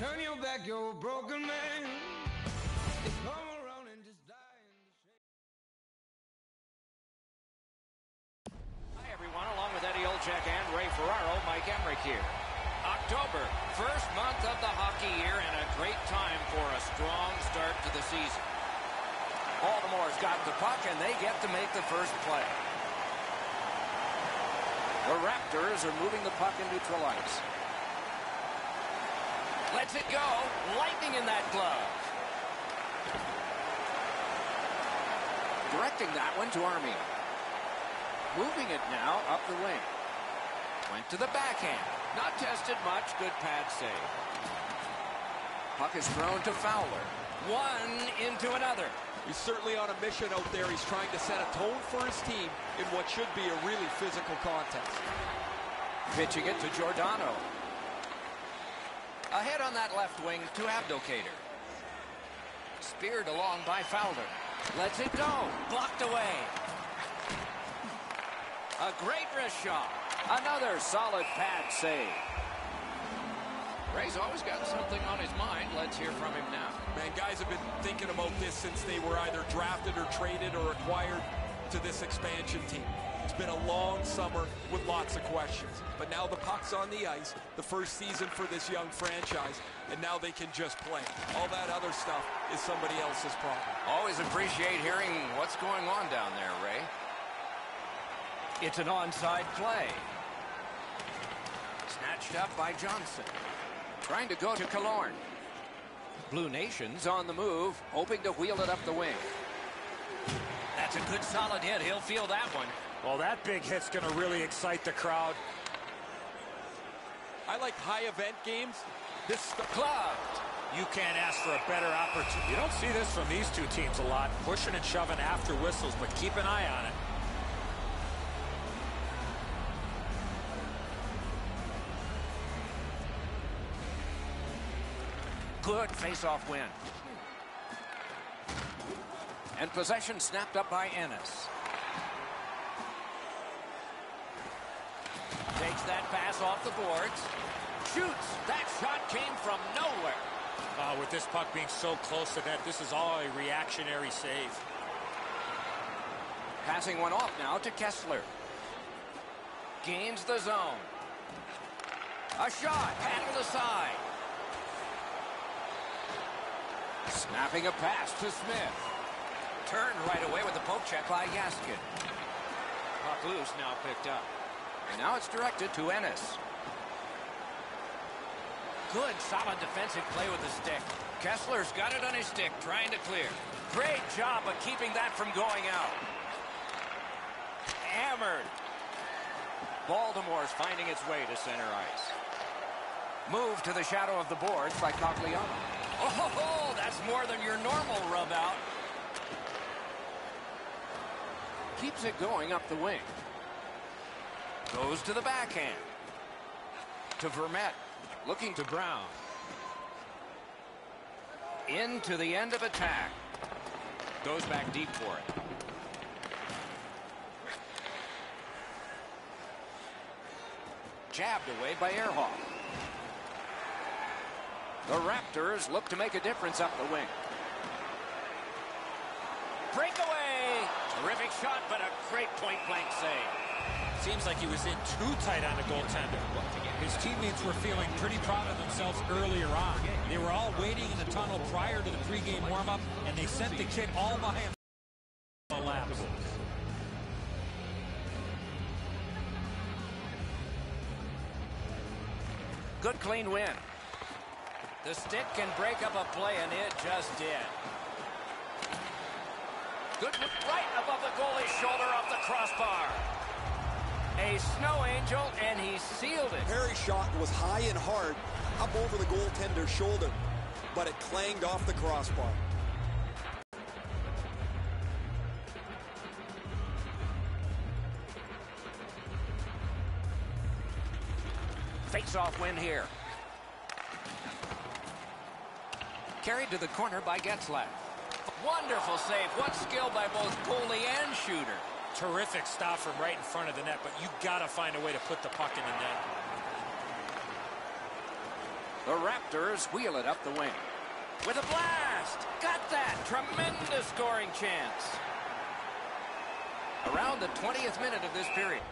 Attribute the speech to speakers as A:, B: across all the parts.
A: turn your back, you're a broken man. Come around and just die.
B: Hi, everyone. Along with Eddie Olczyk and Ray Ferraro, Mike Emrick here. October, first month of the hockey year, and a great time for a strong start to the season. Baltimore's got the puck, and they get to make the first play. The Raptors are moving the puck in neutral ice. Lets it go. Lightning in that glove. Directing that one to Armia. Moving it now up the wing. Went to the backhand. Not tested much. Good pad save. Puck is thrown to Fowler. One into another.
C: He's certainly on a mission out there. He's trying to set a tone for his team in what should be a really physical contest.
B: Pitching it to Giordano. Ahead on that left wing to Abdelkader. Speared along by Fowler. Lets it go. Blocked away. A great wrist shot. Another solid pad save. Ray's always got something on his mind. Let's hear from him now.
C: Man, guys have been thinking about this since they were either drafted or traded or acquired to this expansion team. It's been a long summer with lots of questions. But now the puck's on the ice, the first season for this young franchise, and now they can just play. All that other stuff is somebody else's problem.
B: Always appreciate hearing what's going on down there, Ray. It's an onside play. Snatched up by Johnson. Trying to go to Killorn. Blue Nation's on the move, hoping to wheel it up the wing. That's a good solid hit. He'll feel that one.
D: Well, that big hit's going to really excite the crowd.
C: I like high event games. This is the
B: Gloved.
D: You can't ask for a better opportunity. You don't see this from these two teams a lot. Pushing and shoving after whistles, but keep an eye on it.
B: Good face-off win. And possession snapped up by Ennis. That pass off the boards. Shoots. That shot came from nowhere.
D: Uh, with this puck being so close to net, this is all a reactionary save.
B: Passing one off now to Kesler. Gains the zone. A shot. Handled aside. Snapping a pass to Smith. Turned right away with the poke check by Gaskin. Puck loose now picked up. And now it's directed to Ennis. Good, solid defensive play with the stick. Kesler's got it on his stick, trying to clear. Great job of keeping that from going out. Hammered. Baltimore's finding its way to center ice. Move to the shadow of the boards by Cogliano. Oh, that's more than your normal rub out. Keeps it going up the wing. Goes to the backhand. To Vermette. Looking to Brown. Into the end of attack. Goes back deep for it. Jabbed away by Ehrhoff. The Raptors look to make a difference up the wing. Breakaway! Terrific shot, but a great point-blank save.
D: Seems like he was in too tight on the goaltender. His teammates were feeling pretty proud of themselves earlier on. They were all waiting in the tunnel prior to the pregame warm-up, and they sent the kid all by him. Laps.
B: Good clean win. The stick can break up a play, and it just did. Good right above the goalie's shoulder off the crossbar. A snow angel, and he sealed it.
E: Perry's shot was high and hard up over the goaltender's shoulder, but it clanged off the crossbar.
B: Face-off win here. Carried to the corner by Getzlaff. Wonderful save. What skill by both goalie and shooter.
D: Terrific stop from right in front of the net, but you got to find a way to put the puck in the net.
B: The Raptors wheel it up the wing. With a blast! Got that! Tremendous scoring chance. Around the 20th minute of this period.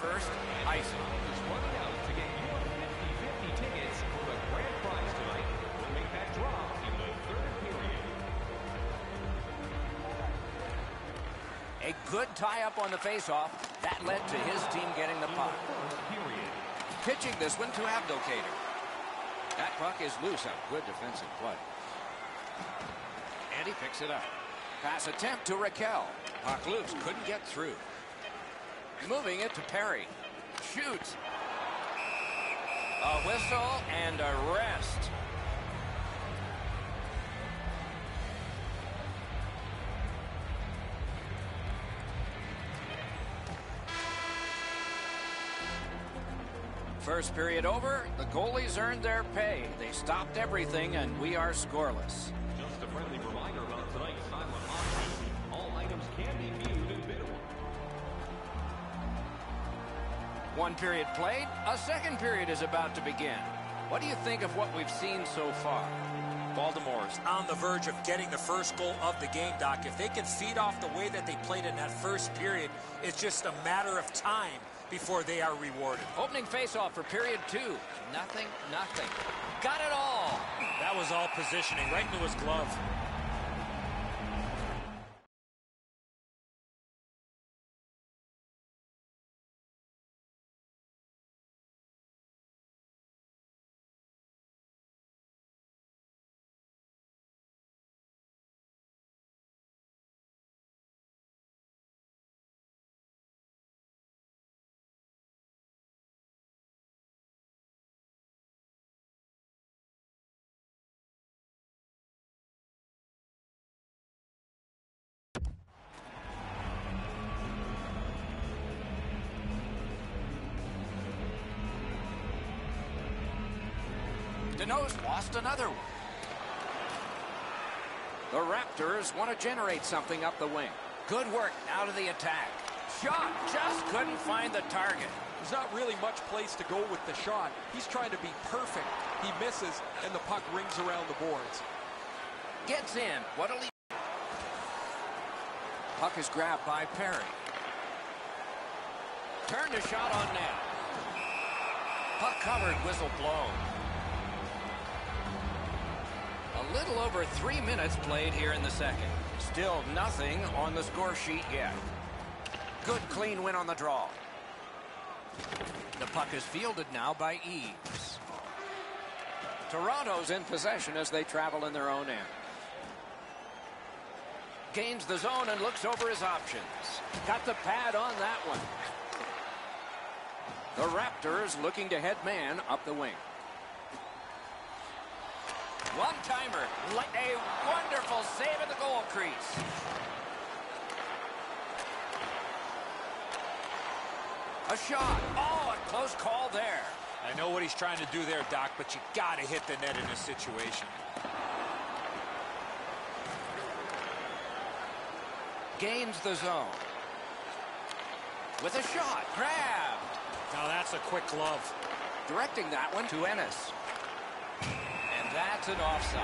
B: First, icing.
F: To get your 50-50 tickets for the grand prize tonight, we'll make that drop in the third period.
B: A good tie-up on the face-off. That led to his team getting the puck.
F: Period.
B: Pitching this one to Abdelkader. That puck is loose. A good defensive play. And he picks it up. Pass attempt to Rakell. Puck loose. Couldn't get through. Moving it to Perry. Shoots. A whistle and a rest. First period over. The goalies earned their pay. They stopped everything, and we are scoreless. One period played. A second period is about to begin. What do you think of what we've seen so far?
D: Baltimore's on the verge of getting the first goal of the game, Doc. If they can feed off the way that they played in that first period, it's just a matter of time before they are rewarded.
B: Opening faceoff for period two. Nothing, nothing. Got it all.
D: That was all positioning, right into his glove.
B: Lost another one. The Raptors want to generate something up the wing. Good work out of the attack. Shot just couldn't find the target.
C: There's not really much place to go with the shot. He's trying to be perfect. He misses, and the puck rings around the boards.
B: Gets in. What'll he... Puck is grabbed by Perry. Turned a shot on net. Puck covered, whistle blown. A little over three minutes played here in the second. Still nothing on the score sheet yet. Good clean win on the draw. The puck is fielded now by Eaves. Toronto's in possession as they travel in their own end. Gains the zone and looks over his options. Got the pad on that one. The Raptors looking to head man up the wing. One-timer. A wonderful save at the goal crease. A shot. Oh, a close call there.
D: I know what he's trying to do there, Doc, but you got to hit the net in this situation.
B: Gains the zone. With a shot. Grabbed.
D: Now that's a quick glove.
B: Directing that one to Ennis. That's an offside.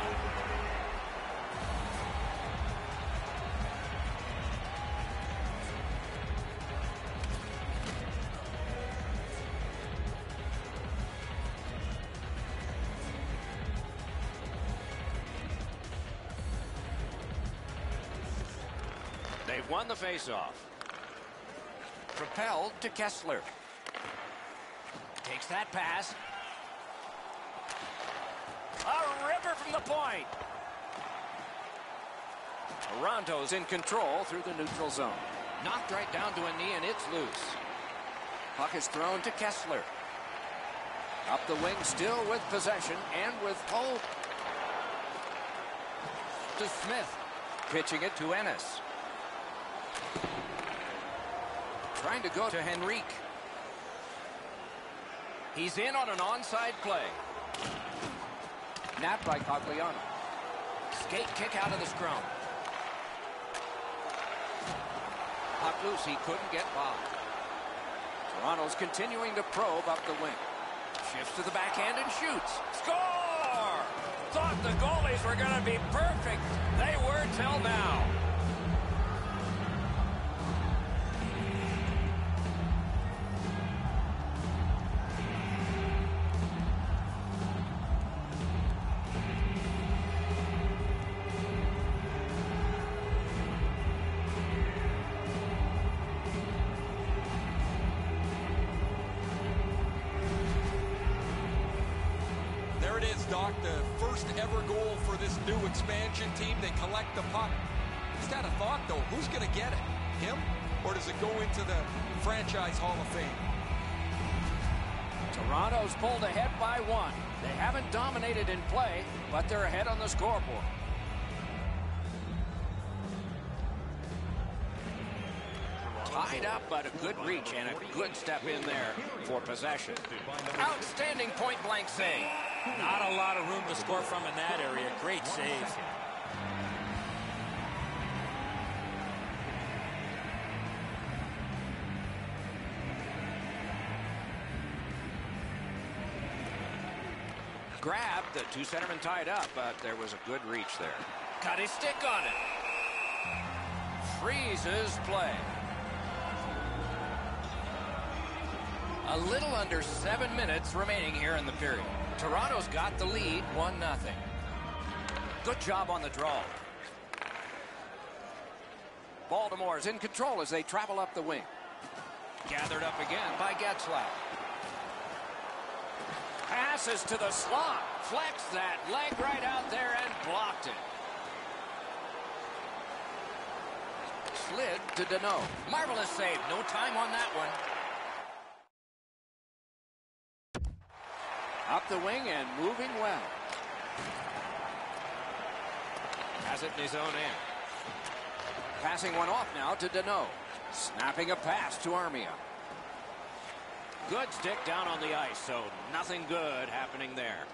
B: They've won the faceoff. Propelled to Kesler. Takes that pass. From the point. Toronto's in control through the neutral zone. Knocked right down to a knee and it's loose. Puck is thrown to Kesler. Up the wing still with possession and with hope. To Smith. Pitching it to Ennis. Trying to go to Henrique. He's in on an onside play. Napped by Cogliano. Skate kick out of the scrum. Puck loose, he couldn't get by. Toronto's continuing to probe up the wing. Shifts to the backhand and shoots. Score! Thought the goalies were going to be perfect. They were till now.
C: New expansion team. They collect the puck. Just had a thought, though. Who's going to get it? Him? Or does it go into the franchise Hall of Fame?
B: Toronto's pulled ahead by one. They haven't dominated in play, but they're ahead on the scoreboard. Tied up, but a good reach and a good step in there for possession. Outstanding point-blank save.
D: Not a lot of room to score from in that area. Great save.
B: Grabbed, the two centermen tied up, but there was a good reach there. Got his stick on it. Freezes play. A little under seven minutes remaining here in the period. Toronto's got the lead, 1 nothing. Good job on the draw. Baltimore's in control as they travel up the wing. Gathered up again by Getzlaff. Passes to the slot. Flexed that leg right out there and blocked it. Slid to Dano. Marvelous save. No time on that one. Up the wing and moving well. Has it in his own end. Passing one off now to Dano. Snapping a pass to Armia. Good stick down on the ice, so nothing good happening there.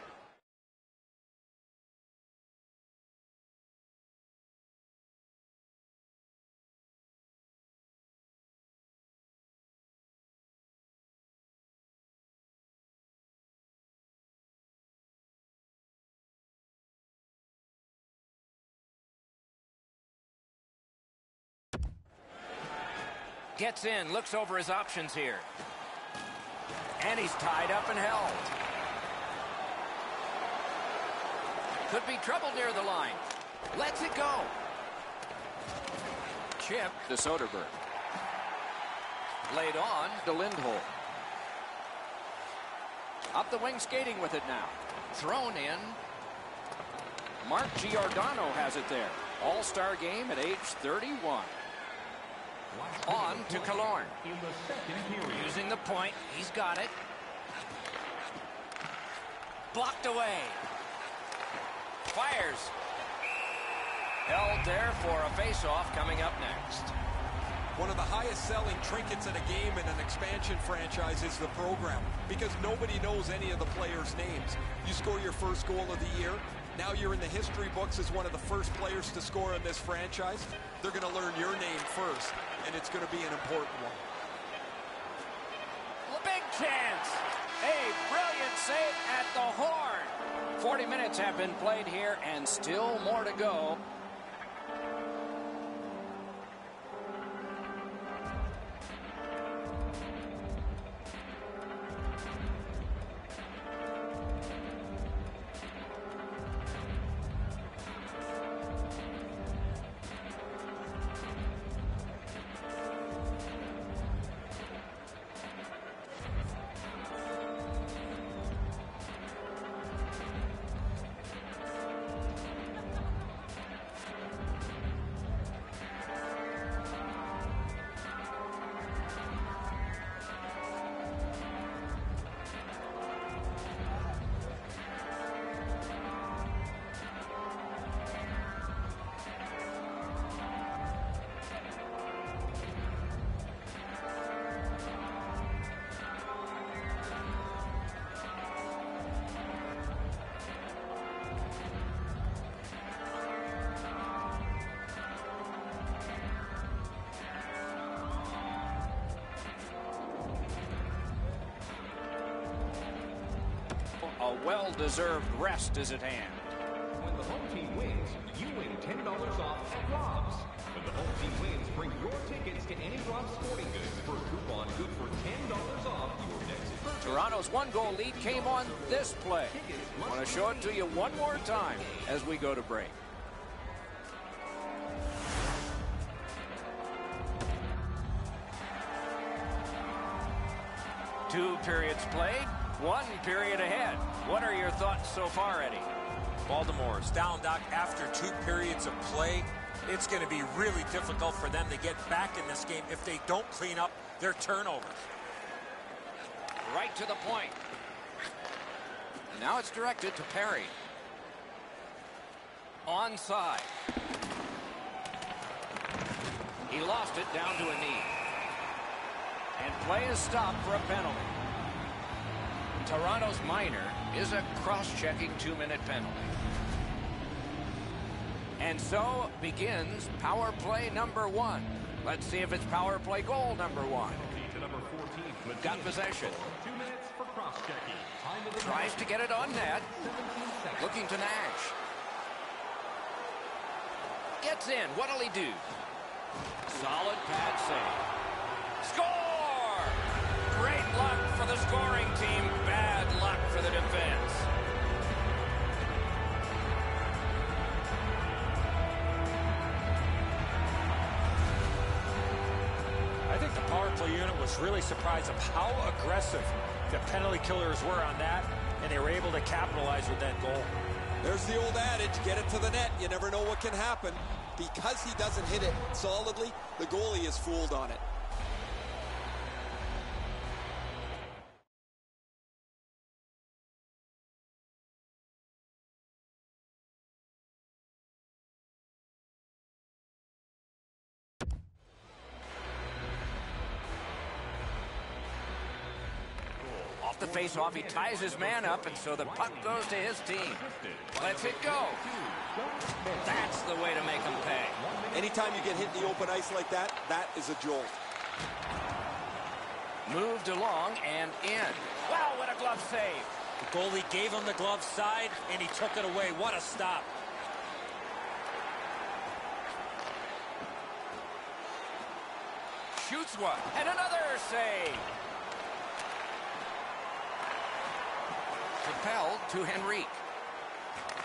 B: Gets in, looks over his options here. And he's tied up and held. Could be trouble near the line. Lets it go. Chip to Soderberg. Laid on to Lindholm. Up the wing skating with it now. Thrown in. Mark Giordano has it there. All-star game at age 31. On to Killorn.
F: In the second period.
B: Using the point. He's got it. Blocked away. Fires. Held there for a face-off coming up next.
C: One of the highest selling trinkets in a game in an expansion franchise is the program because nobody knows any of the players' names. You score your first goal of the year. Now you're in the history books as one of the first players to score in this franchise. They're going to learn your name first, and it's going to be an important one.
B: Big chance. A brilliant save at the horn. 40 minutes have been played here and still more to go. Well-deserved rest is at hand.
F: When the home team wins, you win $10 off at Rob's. When the home team wins, bring your tickets to any Rob's Sporting Goods for a coupon good for $10 off your next purchase.
B: Toronto's one-goal lead came on this play. I Want to show it to you one more time as we go to break. Two periods played, one period ahead. What are your thoughts so far, Eddie?
D: Baltimore's down, Doc, after two periods of play. It's going to be really difficult for them to get back in this game if they don't clean up their turnovers.
B: Right to the point. Now it's directed to Perry. Onside. He lost it down to a knee. And play is stopped for a penalty. Toronto's minor is a cross-checking two-minute penalty. And so begins power play number one. Let's see if it's power play goal number one.
F: Number 14. With
B: Got possession.
F: Two minutes for cross-checking. Time of the
B: Tries to get it on net. Looking to Nash. Gets in. What'll he do? Solid pad save. Score! Great luck for the scoring team, bad for the defense.
D: I think the power play unit was really surprised of how aggressive the penalty killers were on that, and they were able to capitalize with that goal.
E: There's the old adage, get it to the net. You never know what can happen. Because he doesn't hit it solidly, the goalie is fooled on it.
B: Off face-off, he ties his man up, and so the puck goes to his team. Let's it go. That's the way to make them pay.
E: Anytime you get hit in the open ice like that, that is a jolt.
B: Moved along and in. Wow, what a glove save.
D: The goalie gave him the glove side, and he took it away. What a stop.
B: Shoots one, and another save. Propelled to Henrique.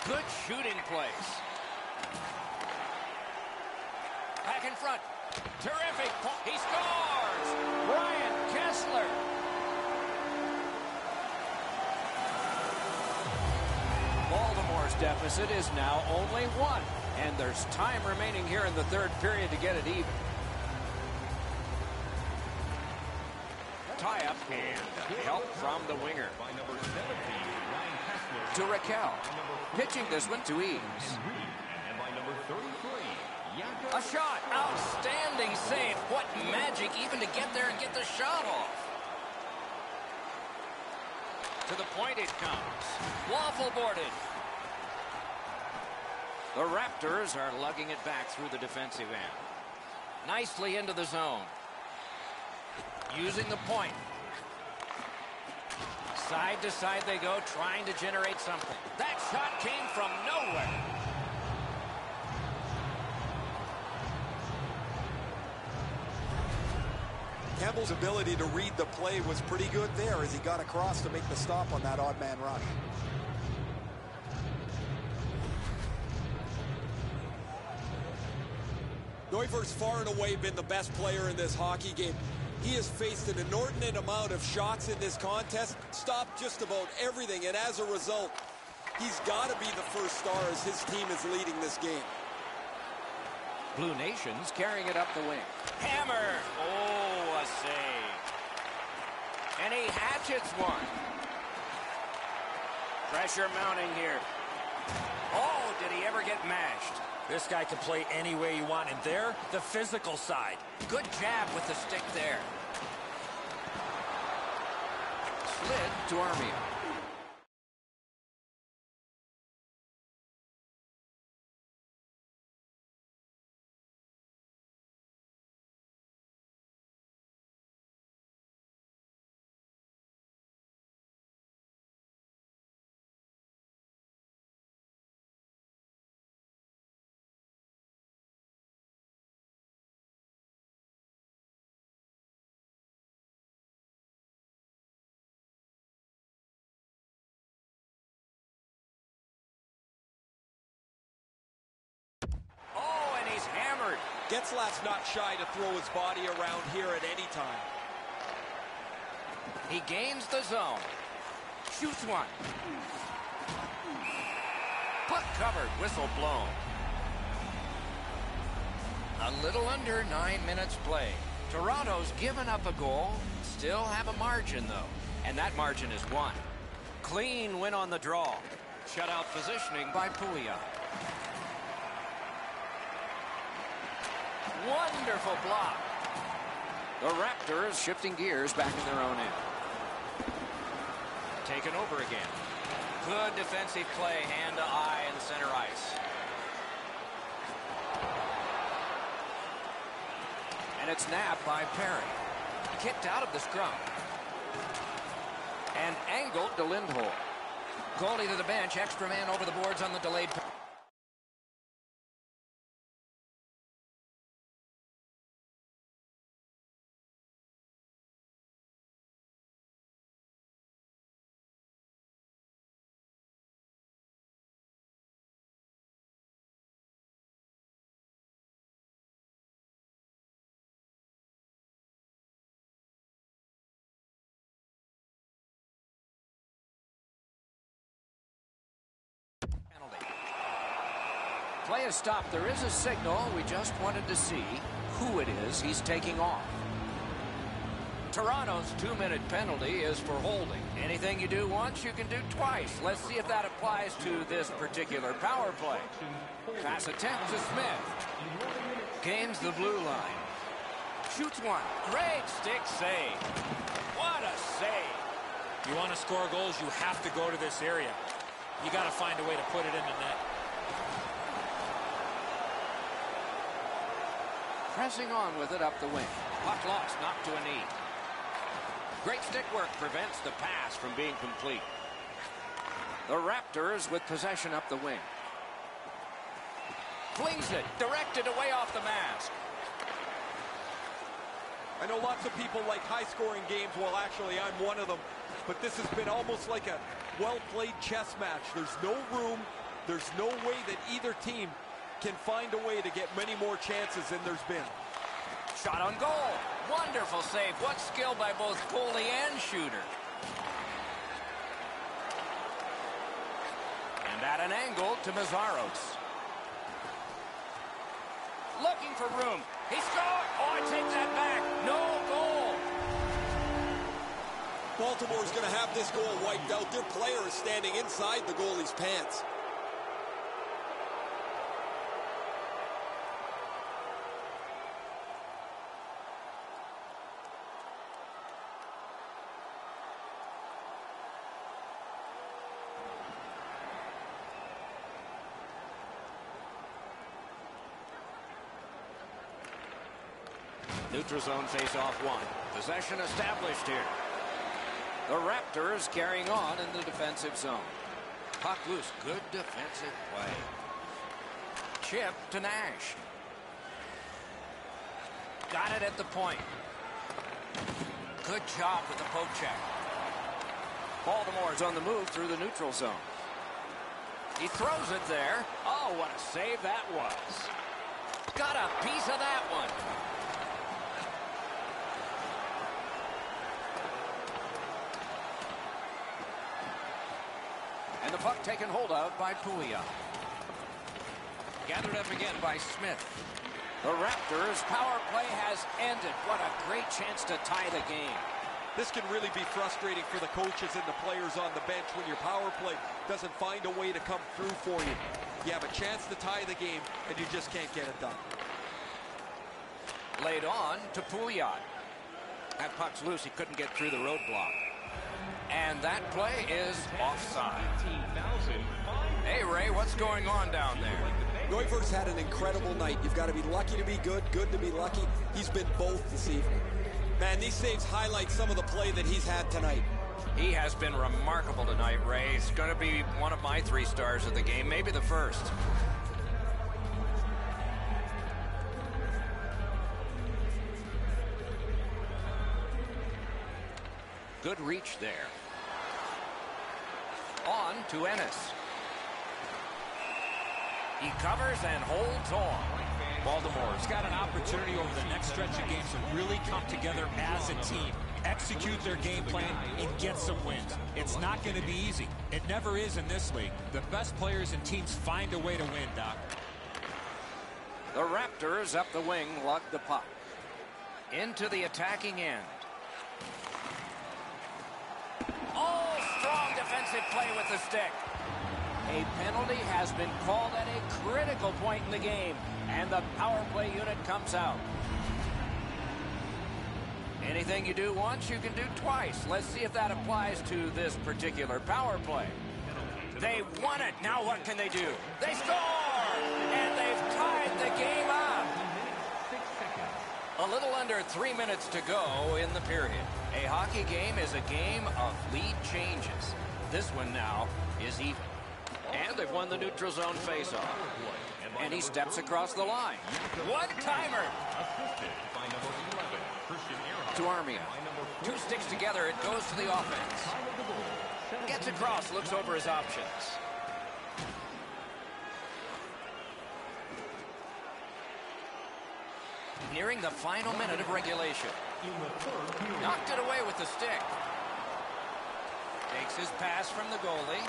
B: Good shooting place. Back in front. Terrific. He scores! Brian Kesler. Baltimore's deficit is now only one, and there's time remaining here in the third period to get it even. Tie-up and help from the winger.
F: By number 17, Ryan Kesler.
B: To Rakell. Pitching this one to Eaves.
F: And by number 33,
B: A shot. Outstanding save. What magic even to get there and get the shot off. To the point it comes. Waffle boarded. The Raptors are lugging it back through the defensive end. Nicely into the zone. Using the point. Side to side they go, trying to generate something. That shot came from nowhere.
E: Campbell's ability to read the play was pretty good there as he got across to make the stop on that odd man rush. Neuver's far and away been the best player in this hockey game. He has faced an inordinate amount of shots in this contest, stopped just about everything, and as a result, he's got to be the first star as his team is leading this game.
B: Blue Nations carrying it up the wing. Hammer! Oh, a save. And he hatchets one. Pressure mounting here. Oh, did he ever get mashed?
D: This guy can play any way you want, and there, the physical side.
B: Good jab with the stick there. Slid to Armia.
E: Getzlaff's not shy to throw his body around here at any time.
B: He gains the zone. Shoots one. Puck covered, whistle blown. A little under nine minutes play. Toronto's given up a goal, still have a margin though, and that margin is one. Clean win on the draw. Shutout positioning by Puya. Wonderful block. The Raptors shifting gears back in their own end. Taken over again. Good defensive play, hand to eye in center ice. And it's nabbed by Perry. Kicked out of the scrum. And angled to Lindholm. Goalie to the bench, extra man over the boards on the delayed. Play is stopped. There is a signal. We just wanted to see who it is he's taking off. Toronto's two-minute penalty is for holding. Anything you do once, you can do twice. Let's see if that applies to this particular power play. Pass attempt to Smith. Gains the blue line. Shoots one. Great stick save. What a save.
D: You want to score goals, you have to go to this area. You got to find a way to put it in the net.
B: Pressing on with it up the wing. Puck lost, knocked to a knee. Great stick work prevents the pass from being complete. The Raptors with possession up the wing. Flings it, directed away off the mask.
E: I know lots of people like high-scoring games. Well, actually, I'm one of them. But this has been almost like a well-played chess match. There's no room. There's no way that either team can find a way to get many more chances than there's been.
B: Shot on goal. Wonderful save. What skill by both goalie and shooter. And at an angle to Mazzaros. Looking for room. He scored. Oh, I take that back. No goal.
E: Baltimore's going to have this goal wiped out. Their player is standing inside the goalie's pants.
B: Neutral zone face-off one. Possession established here. The Raptors carrying on in the defensive zone. Puck loose. Good defensive play. Chip to Nash. Got it at the point. Good job with the poke check. Baltimore's on the move through the neutral zone. He throws it there. Oh, what a save that was. Got a piece of that one. Puck taken hold of by Pouliot. Gathered up again by Smith. The Raptors' power play has ended. What a great chance to tie the game.
E: This can really be frustrating for the coaches and the players on the bench when your power play doesn't find a way to come through for you. You have a chance to tie the game, and you just can't get it done.
B: Laid on to Pouliot. That puck's loose. He couldn't get through the roadblock. And that play is offside. Hey, Ray, what's going on down there?
E: Neuvirth's had an incredible night. You've got to be lucky to be good, good to be lucky. He's been both this evening. Man, these saves highlight some of the play that he's had tonight.
B: He has been remarkable tonight, Ray. He's going to be one of my three stars of the game, maybe the first. Reach there. On to Ennis. He covers and holds on.
D: Baltimore's got an opportunity over the next stretch of games to really come together as a team, execute their game plan, and get some wins. It's not going to be easy. It never is in this league. The best players and teams find a way to win, Doc.
B: The Raptors up the wing lug the puck. Into the attacking end. Oh, strong defensive play with the stick. A penalty has been called at a critical point in the game, and the power play unit comes out. Anything you do once, you can do twice. Let's see if that applies to this particular power play. They won it. Now what can they do? They score! And they've tied the game up. A little under three minutes to go in the period. A hockey game is a game of lead changes. This one now is even. And they've won the neutral zone faceoff. And he steps across the line. One timer to Armia. Two sticks together, it goes to the offense. Gets across, looks over his options. Nearing the final minute of regulation. Knocked it away with the stick. Takes his pass from the goalie.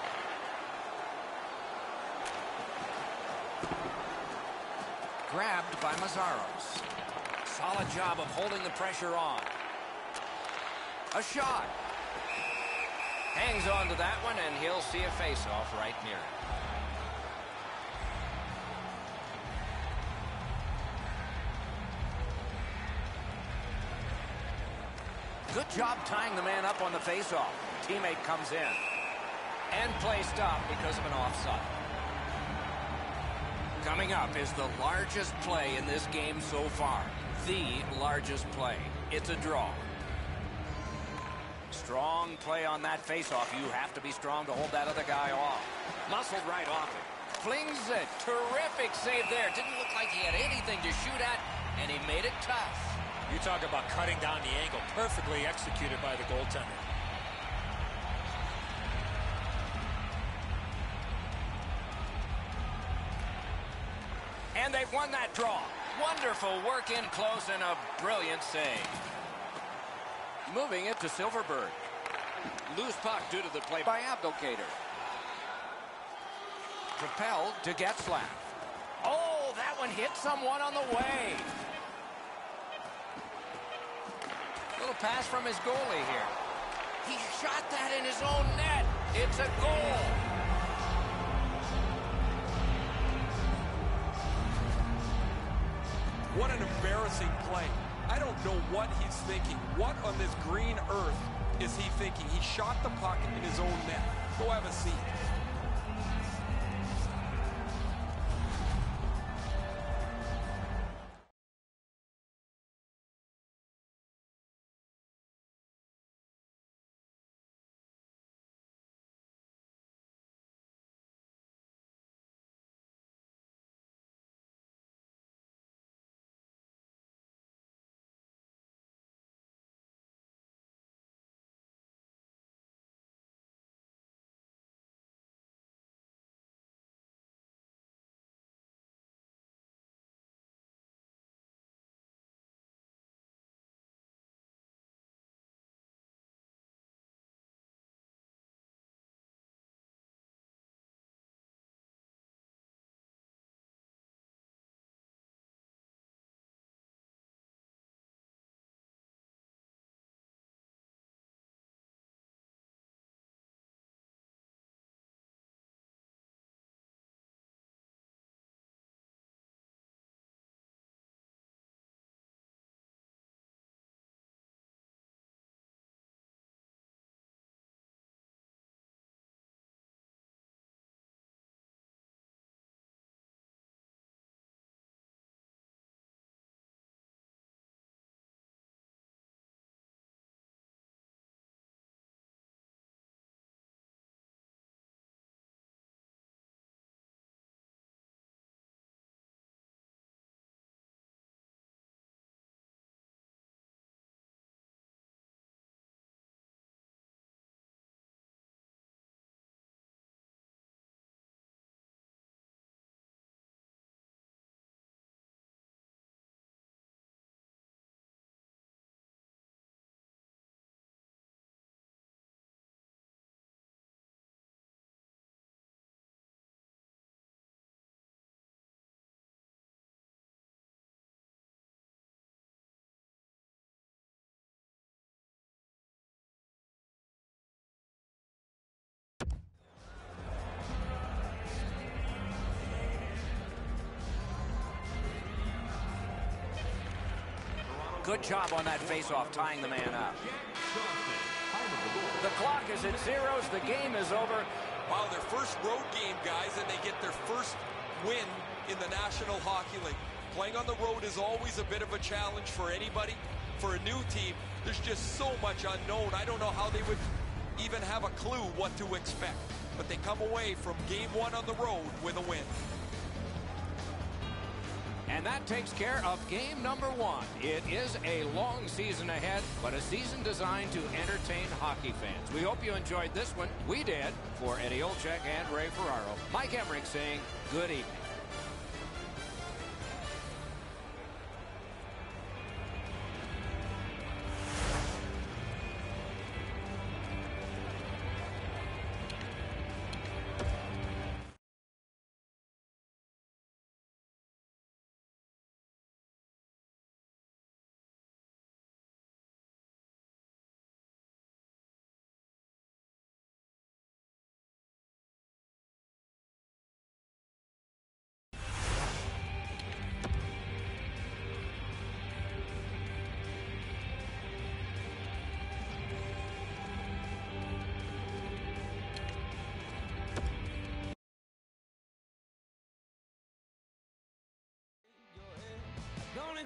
B: grabbed by Mazzaros. Solid job of holding the pressure on. A shot. Hangs on to that one, and he'll see a face-off right near it. Good job tying the man up on the faceoff. Teammate comes in. And play stopped because of an offside. Coming up is the largest play in this game so far. The largest play. It's a draw. Strong play on that faceoff. You have to be strong to hold that other guy off. Muscled right off it. Flings it. Terrific save there. Didn't look like he had anything to shoot at, and he made it tough.
D: You talk about cutting down the angle. Perfectly executed by the goaltender.
B: And they've won that draw. Wonderful work in close and a brilliant save. Moving it to Silfverberg. Loose puck due to the play by Abdelkader. Propelled to Getzlaf. Oh, that one hit someone on the way. Little pass from his goalie here. He shot that in his own net. It's a goal.
E: What an embarrassing play. I don't know what he's thinking. What on this green earth is he thinking? He shot the puck in his own net. Go have a seat.
B: Good job on that faceoff, tying the man up. The clock is at zeros. The game is over.
E: Wow, their first road game, guys, and they get their first win in the National Hockey League. Playing on the road is always a bit of a challenge for anybody. For a new team, there's just so much unknown. I don't know how they would even have a clue what to expect. But they come away from game one on the road with a win.
B: And that takes care of game number one. It is a long season ahead, but a season designed to entertain hockey fans. We hope you enjoyed this one. We did. For Eddie Olczyk and Ray Ferraro, Mike Emrick saying good evening.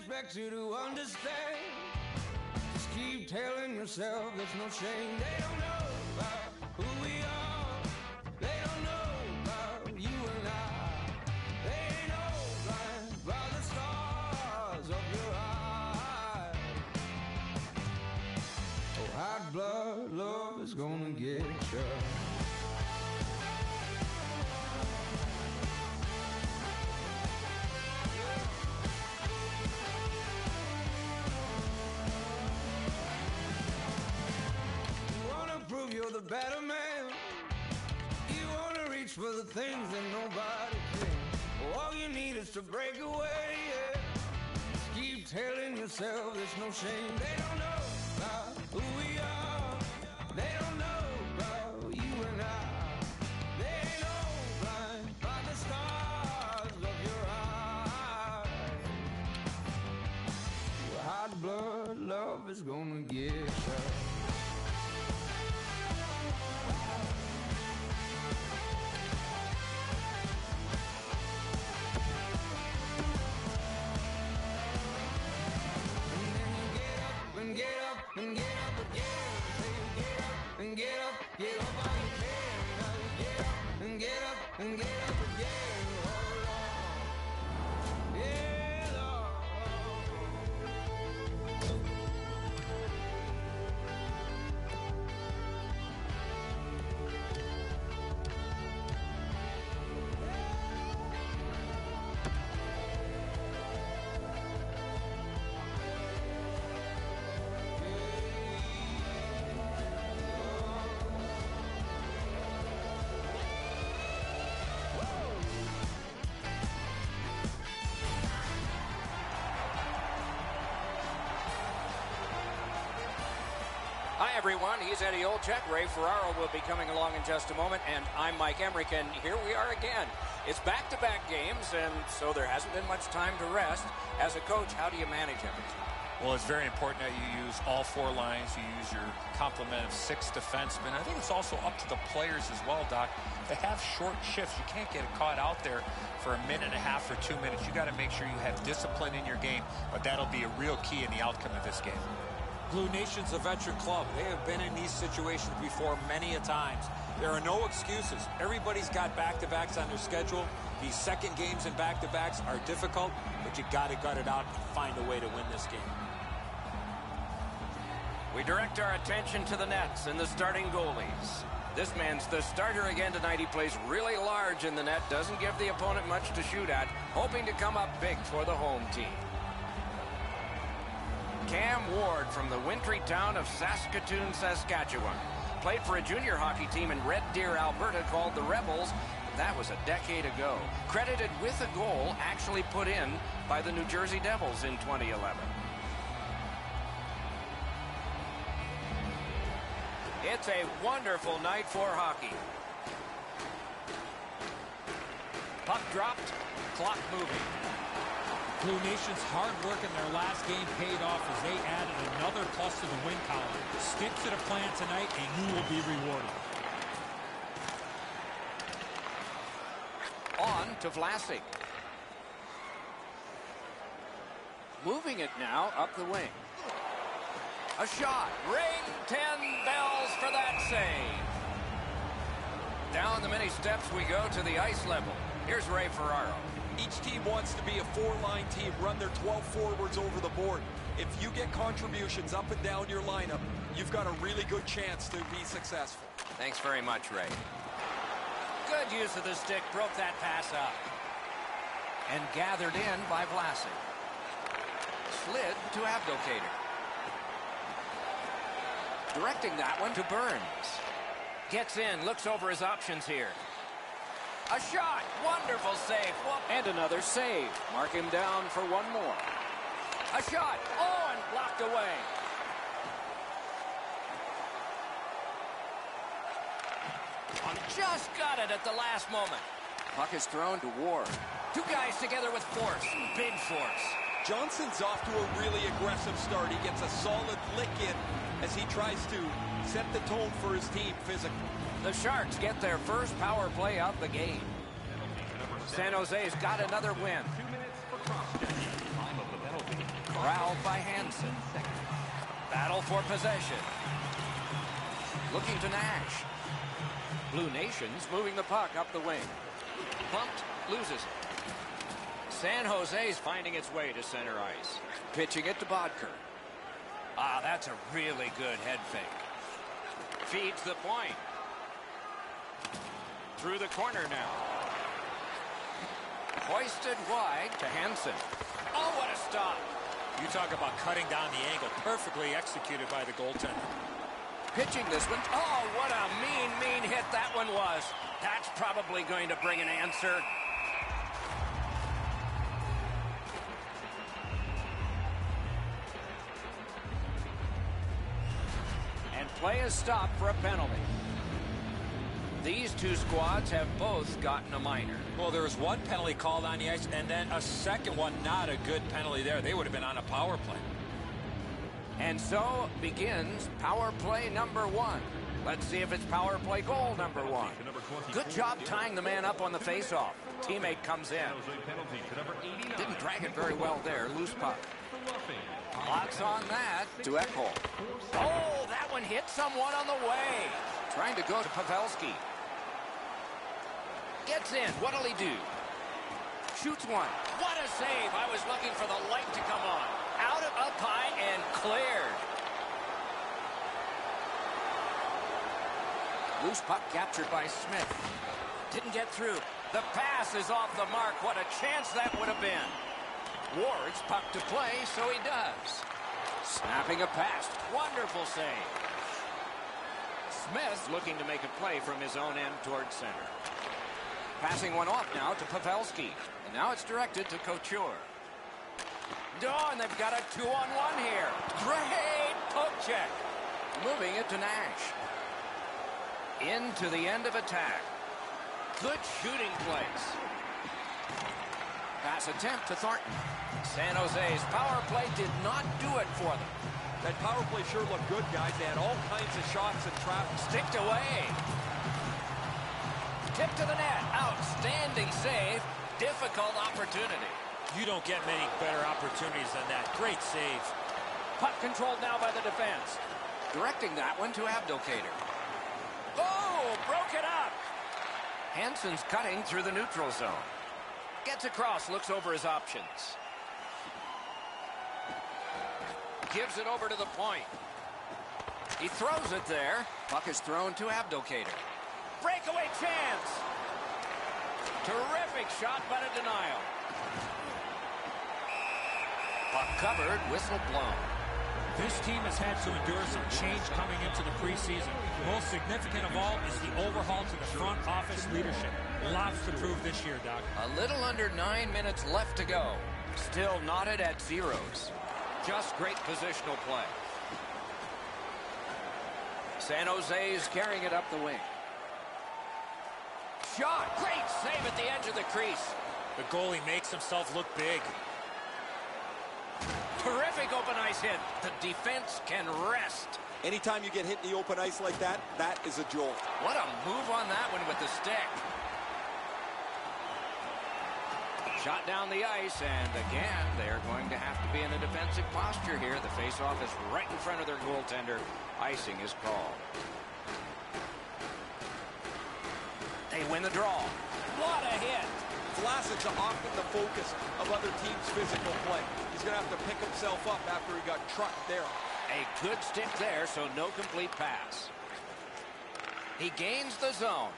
A: Expect you to understand. Just keep telling yourself there's no shame. They don't know about who we are. They don't know about you and I. They ain't no blind by the stars of your eyes. Oh, hot blood love is gonna get better man. You wanna reach for the things that nobody can. All you need is to break away. Yeah. Just keep telling yourself there's no shame. They don't know about who we are. They don't know about you and I. They ain't blind by the stars of your eyes. Well, hot blood love is gonna get you. And get up and get up again. Say get up and get up, get up can. Now you get up and get up and get up
B: Hi, everyone. He's Eddie Olczyk. Ray Ferraro will be coming along in just a moment, and I'm Mike Emrick, and here we are again. It's back-to-back games, and so there hasn't been much time to rest. As a coach, how do you manage everything?
D: Well, it's very important that you use all four lines. You use your complement of six defensemen. I think it's also up to the players as well, Doc. They have short shifts. You can't get caught out there for a minute and a half or two minutes. You got to make sure you have discipline in your game, but that'll be a real key in the outcome of this game.
G: Blue Nation's a veteran club. They have been in these situations before many a times. There are no excuses. Everybody's got back-to-backs on their schedule. These second games and back-to-backs are difficult, but you got to gut it out and find a way to win this game.
B: We direct our attention to the Nets and the starting goalies. This man's the starter again tonight. He plays really large in the net, doesn't give the opponent much to shoot at, hoping to come up big for the home team. Cam Ward from the wintry town of Saskatoon, Saskatchewan. Played for a junior hockey team in Red Deer, Alberta called the Rebels. That was a decade ago. Credited with a goal actually put in by the New Jersey Devils in 2011. It's a wonderful night for hockey. Puck dropped, clock moving.
D: Blue Nation's hard work in their last game paid off as they added another plus to the win column. Stick to the plan tonight and you will be rewarded.
B: On to Vlasic. Moving it now up the wing. A shot. Ring 10 bells for that save. Down the many steps we go to the ice level. Here's Ray Ferraro.
E: Each team wants to be a four-line team, run their 12 forwards over the board. If you get contributions up and down your lineup, you've got a really good chance to be successful.
B: Thanks very much, Ray. Good use of the stick. Broke that pass up. And gathered in by Vlasic. Slid to Abdelkader. Directing that one to Burns. Gets in, looks over his options here. A shot. Wonderful save. And another save. Mark him down for one more. A shot. Oh, and blocked away. Just got it at the last moment. Puck is thrown to Ward. Two guys together with force. Big force.
E: Johnson's off to a really aggressive start. He gets a solid lick in as he tries to set the tone for his team physically.
B: The Sharks get their first power play of the game. San Jose's got another win.
F: Two minutes for cross-checking. Time of the penalty,
B: Corralled by Hansen. Battle for possession. Looking to Nash. Blue Nations moving the puck up the wing. Pumped, loses it. San Jose's finding its way to center ice. Pitching it to Boedker. Ah, that's a really good head fake. Feeds the point. Through the corner now. Hoisted wide to Hansen. Oh, what a stop.
D: You talk about cutting down the angle. Perfectly executed by the goaltender.
B: Pitching this one. Oh, what a mean, mean hit that one was. That's probably going to bring an answer. And play is stopped for a penalty. These two squads have both gotten a minor.
D: Well, there was one penalty called on the ice, and then a second one, not a good penalty there. They would have been on a power play.
B: And so begins power play number one. Let's see if it's power play goal number one. Good job tying the man up on the faceoff. Teammate comes in. Didn't drag it very well there. Loose puck. Locks on that to Ekholm. Oh, that one hit someone on the way. Trying to go to Pavelski. Gets in. What'll he do? Shoots one. What a save. I was looking for the light to come on. Out of up high and cleared. Loose puck captured by Smith. Didn't get through. The pass is off the mark. What a chance that would have been. Ward's puck to play, so he does. Snapping a pass. Wonderful save. Smith looking to make a play from his own end towards center. Passing one off now to Pavelski. And now it's directed to Couture. Oh, and they've got a two-on-one here. Great poke check. Moving it to Nash. Into the end of attack. Good shooting place. Pass attempt to Thornton. San Jose's power play did not do it for them.
C: That power play sure looked good, guys. They had all kinds of shots and traps.
B: Sticked away. Tip to the net. Outstanding save. Difficult opportunity.
D: You don't get many better opportunities than that. Great save.
B: Puck controlled now by the defense. Directing that one to Abdelkader. Oh, broke it up. Hansen's cutting through the neutral zone. Gets across, looks over his options. Gives it over to the point. He throws it there. Puck is thrown to Abdelkader. Breakaway chance. Terrific shot, but a denial. Puck covered, whistle blown.
D: This team has had to endure some change coming into the preseason. Most significant of all is the overhaul to the front office leadership. Lots to prove this year, Doc.
B: A little under nine minutes left to go. Still knotted at zeros. Just great positional play. San Jose is carrying it up the wing. Shot. Great save at the edge of the crease.
D: The goalie makes himself look big.
B: Terrific open ice hit. The defense can rest.
E: Anytime you get hit in the open ice like that, that is a jolt.
B: What a move on that one with the stick. Shot down the ice, and again, they're going to have to be in a defensive posture here. The faceoff is right in front of their goaltender. Icing is called. They win the draw. What a hit.
E: Vlasic's often the focus of other teams' physical play. He's going to have to pick himself up after he got trucked there.
B: A good stick there, so no complete pass. He gains the zone.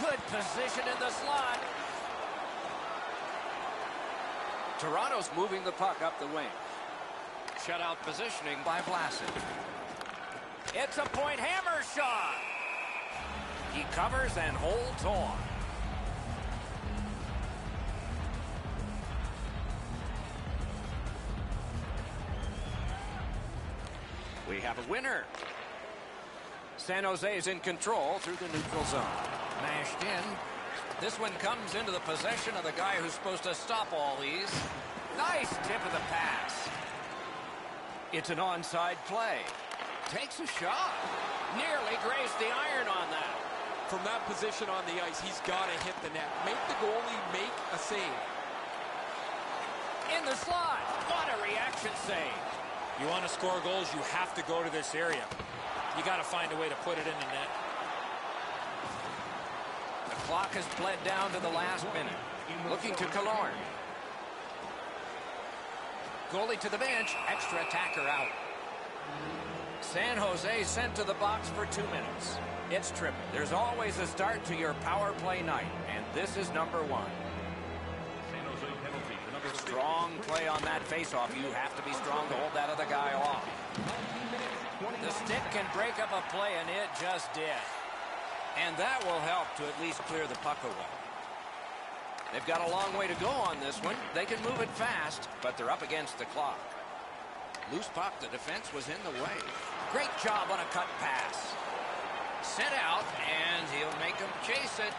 B: Good position in the slot. Toronto's moving the puck up the wing. Shutout positioning by Vlasic. It's a point hammer shot. He covers and holds on. We have a winner. San Jose is in control through the neutral zone. Mashed in. This one comes into the possession of the guy who's supposed to stop all these. Nice tip of the pass. It's an onside play. Takes a shot. Nearly grazed the iron on that.
E: From that position on the ice, he's got to hit the net. Make the goalie make a save.
B: In the slot. What a reaction save.
D: You want to score goals, you have to go to this area. You got to find a way to put it in the net.
B: The clock has bled down to the last minute. Looking to Killorn. Goalie to the bench. Extra attacker out. San Jose sent to the box for two minutes. It's tripping. There's always a start to your power play night, and this is number one. Strong play on that faceoff. You have to be strong to hold that other guy off. The stick can break up a play, and it just did. And that will help to at least clear the puck away. They've got a long way to go on this one. They can move it fast, but they're up against the clock. Loose puck, the defense was in the way. Great job on a cut pass. Sent out, and he'll make them chase it.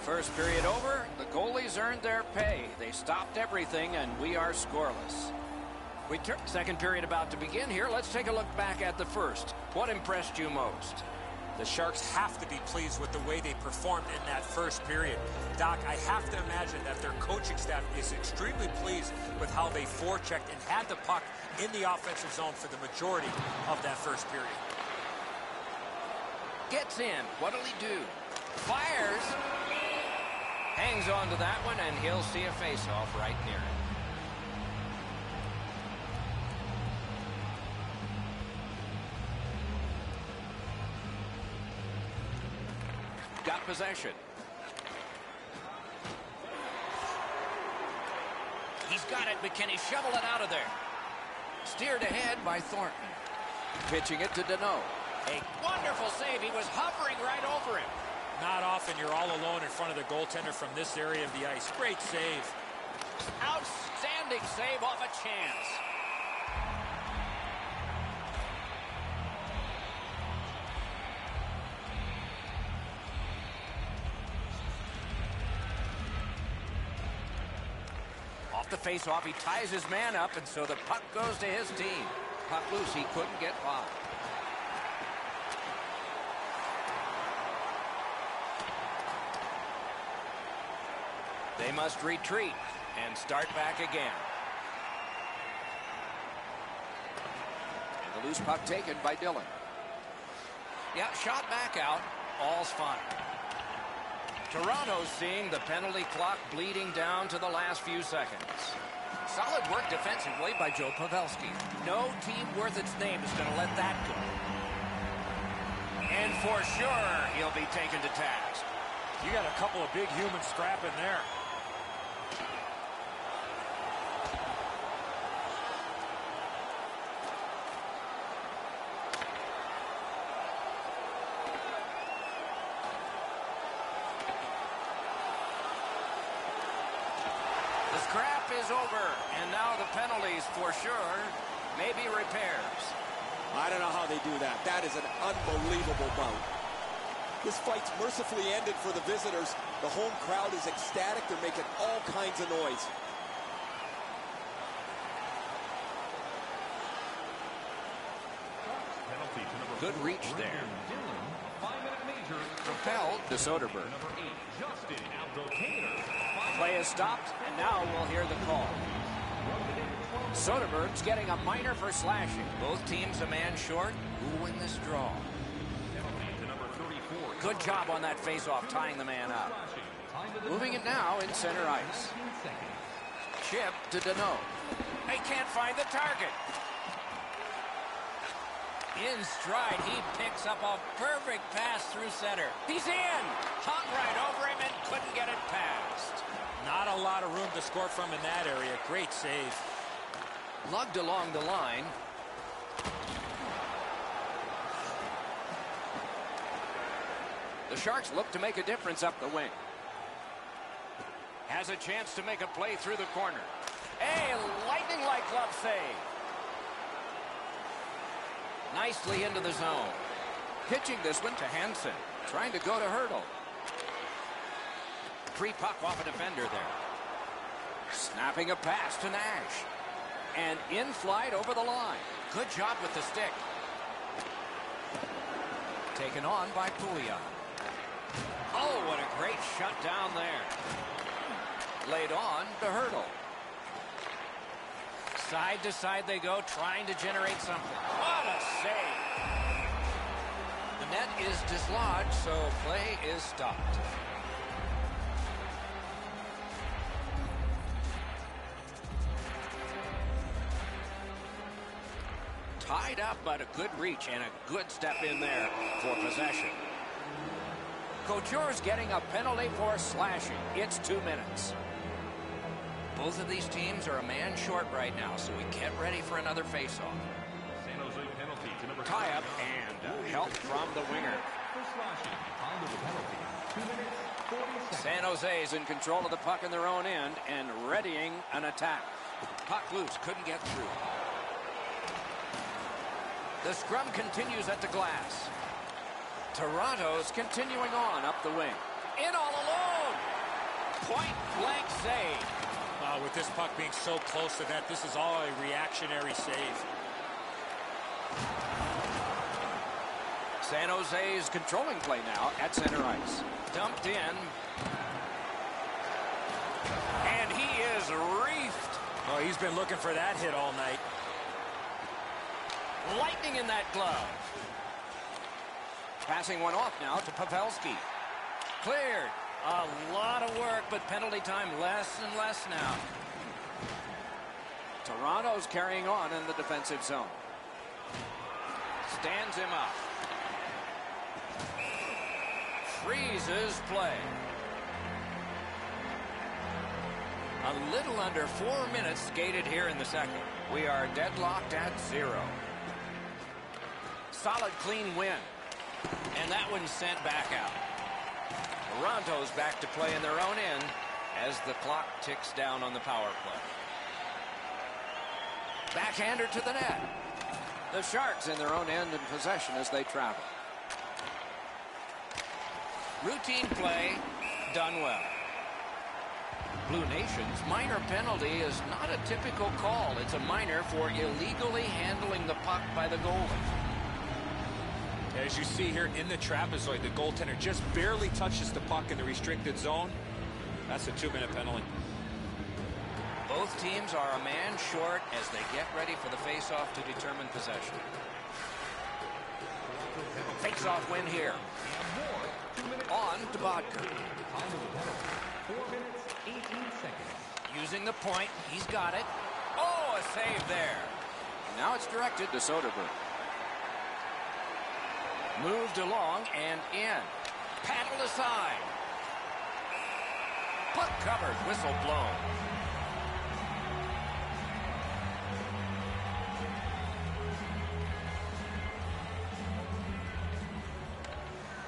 B: First period over. The goalies earned their pay. They stopped everything, and we are scoreless. We second period about to begin here. Let's take a look back at the first. What impressed you most?
D: The Sharks have to be pleased with the way they performed in that first period. Doc, I have to imagine that their coaching staff is extremely pleased with how they forechecked and had the puck in the offensive zone for the majority of that first period.
B: Gets in. What'll he do? Fires. Hangs on to that one, and he'll see a face-off right near it. Got possession. He's got it. but can he shovel it out of there. Steered ahead by Thornton. Pitching it to Danault. A wonderful save. He was hovering right over him.
D: Not often you're all alone in front of the goaltender from this area of the ice. Great save.
B: Outstanding save off a chance. Face-off, he ties his man up, and so the puck goes to his team. Puck loose, he couldn't get by. They must retreat and start back again. And the loose puck taken by Dillon. Yeah, shot back out. All's fine. Toronto's seeing the penalty clock bleeding down to the last few seconds. Solid work defensively by Joe Pavelski. No team worth its name is going to let that go. And for sure, he'll be taken to task.
D: You got a couple of big humans scrapping there.
B: The scrap is over, and now the penalties for sure, maybe repairs.
E: I don't know how they do that. That is an unbelievable bout. This fight's mercifully ended for the visitors. The home crowd is ecstatic. They're making all kinds of noise.
B: Good reach there. Propelled to Soderberg. Play is stopped, and now we'll hear the call. Soderberg's getting a minor for slashing. Both teams a man short. Who win this draw? Good job on that faceoff, tying the man up. Moving it now in center ice. Chip to Danault. They can't find the target. In stride, he picks up a perfect pass through center. He's in! Hung right over him and couldn't get it past.
D: Not a lot of room to score from in that area. Great save.
B: Lugged along the line. The Sharks look to make a difference up the wing. Has a chance to make a play through the corner. A lightning-like glove save. Nicely into the zone. Pitching this one to Hansen. Trying to go to Hertl. Free puck off a defender there. Snapping a pass to Nash. And in flight over the line. Good job with the stick. Taken on by Pouliot. Oh, what a Great shut down there. Laid on to Hertl. Side to side they go, trying to generate something. What a save! The net is dislodged, so play is stopped. Up, but a good reach and a good step in there for possession. Couture's getting a penalty for slashing. It's two minutes. Both of these teams are a man short right now, so we get ready for another faceoff.
F: San Jose penalty to number
B: Tie up and uh, help from the winger.
F: for slashing. On to the penalty. Two minutes, 40 seconds.
B: San Jose is in control of the puck in their own end and readying an attack. Puck loose, couldn't get through. The scrum continues at the glass. Toronto's continuing on up the wing. In all alone! Point blank save.
D: Uh, with this puck being so close to that, this is all a reactionary save.
B: San Jose is controlling play now at center ice. Dumped in. And he is reefed.
D: Oh, he's been looking for that hit all night.
B: Lightning in that glove. Passing one off now to Pavelski. Cleared. A lot of work, but penalty time less and less now. Toronto's carrying on in the defensive zone. Stands him up. Freezes play. A little under four minutes skated here in the second. We are deadlocked at zero. Solid, clean win. And that one's sent back out. Toronto's back to play in their own end as the clock ticks down on the power play. Backhander to the net. The Sharks in their own end in possession as they travel. Routine play done well. Blue Nation's minor penalty is not a typical call. It's a minor for illegally handling the puck by the goalie.
D: As you see here in the trapezoid, the goaltender just barely touches the puck in the restricted zone. That's a two-minute penalty.
B: Both teams are a man short as they get ready for the face-off to determine possession. Face-off win here. On to Boedker.
F: On to the penalty. Four minutes, 18 seconds.
B: Using the point. He's got it. Oh, a save there. Now it's directed to Soderberg. Moved along and in. Paddled aside. Puck covered. Whistle blown.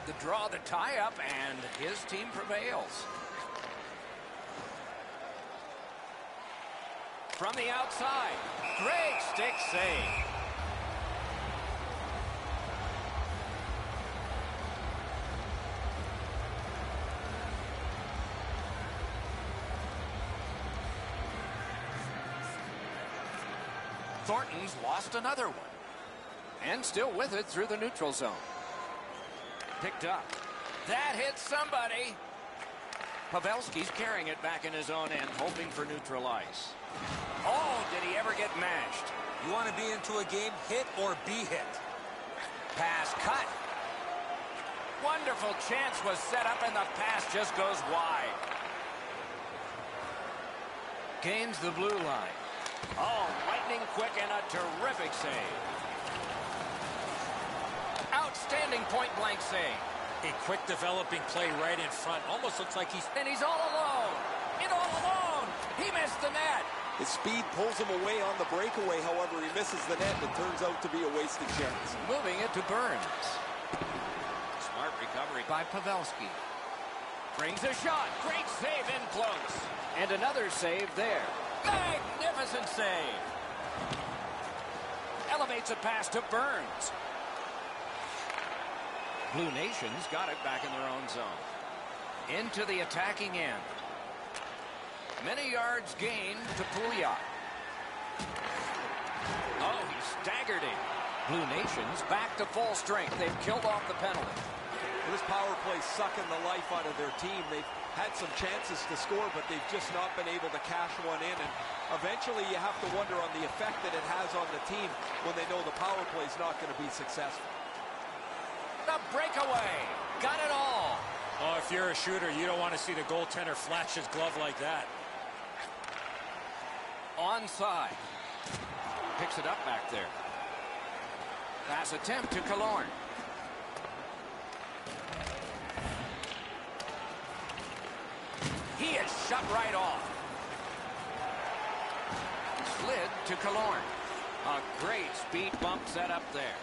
B: The draw, the tie-up, and his team prevails. From the outside. Great stick save. Lost another one. And still with it through the neutral zone. Picked up. That hits somebody. Pavelski's carrying it back in his own end, hoping for neutral ice. Oh, did he ever get mashed?
G: You want to be into a game, hit or be hit.
B: Pass cut. Wonderful chance was set up and the pass just goes wide. Gains the blue line. Oh, lightning quick and a terrific save. Outstanding point blank save.
D: A quick developing play right in front. Almost looks like he's...
B: And he's all alone. In all alone. He missed the net.
E: His speed pulls him away on the breakaway. However, he misses the net, and it turns out to be a wasted chance.
B: Moving it to Burns. Smart recovery by Pavelski. Brings a shot. Great save in close. And another save there. Magnificent save. Elevates a pass to Burns. Blue Nation's got it back in their own zone. Into the attacking end. Many yards gained to Pouliot. Oh, he staggered him. Blue Nation's back to full strength. They've killed off the penalty.
E: This power play sucking the life out of their team. They've had some chances to score, but they've just not been able to cash one in. And eventually you have to wonder on the effect that it has on the team when they know the power play is not going to be successful.
B: The breakaway. Got it all.
D: Oh, if you're a shooter, you don't want to see the goaltender flash his glove like that.
B: Onside. Picks it up back there. Pass attempt to Killorn. He is shut right off. Slid to Killorn. A great speed bump set up there.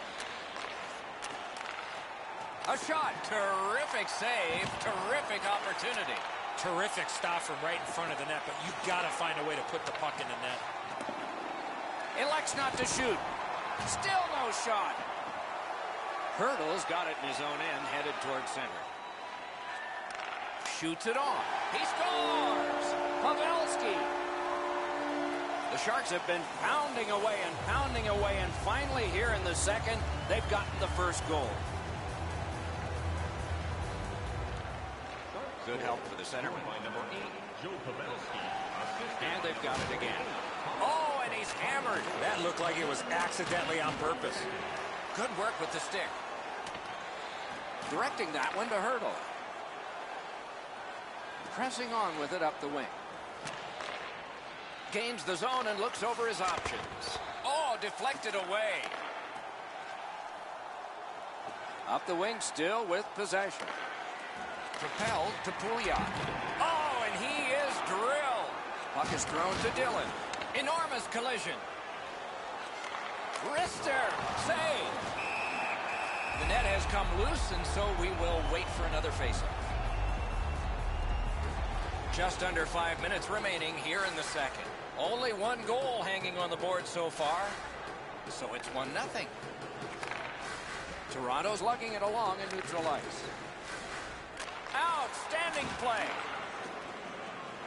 B: A shot. Terrific save. Terrific opportunity.
D: Terrific stop from right in front of the net, but you've got to find a way to put the puck in the net.
B: Elects not to shoot. Still no shot. Hertl's got it in his own end, headed towards center. Shoots it off. He scores! Pavelski. The Sharks have been pounding away and pounding away, and finally here in the second, they've gotten the first goal. Good help for the centerman.
F: By number eight, Joe Pavelski.
B: And they've got it again. Oh, and he's hammered.
D: That looked like it was accidentally on purpose.
B: Good work with the stick. Directing that one to Hertl. Pressing on with it up the wing. Gains the zone and looks over his options. Oh, deflected away. Up the wing still with possession. Propelled to Pouliot. Oh, and he is drilled. Puck is thrown to Dillon. Enormous collision. Rister, save. The net has come loose, and so we will wait for another faceoff. Just under five minutes remaining here in the second. Only one goal hanging on the board so far, so it's one nothing. Toronto's lugging it along in neutral ice. Outstanding play.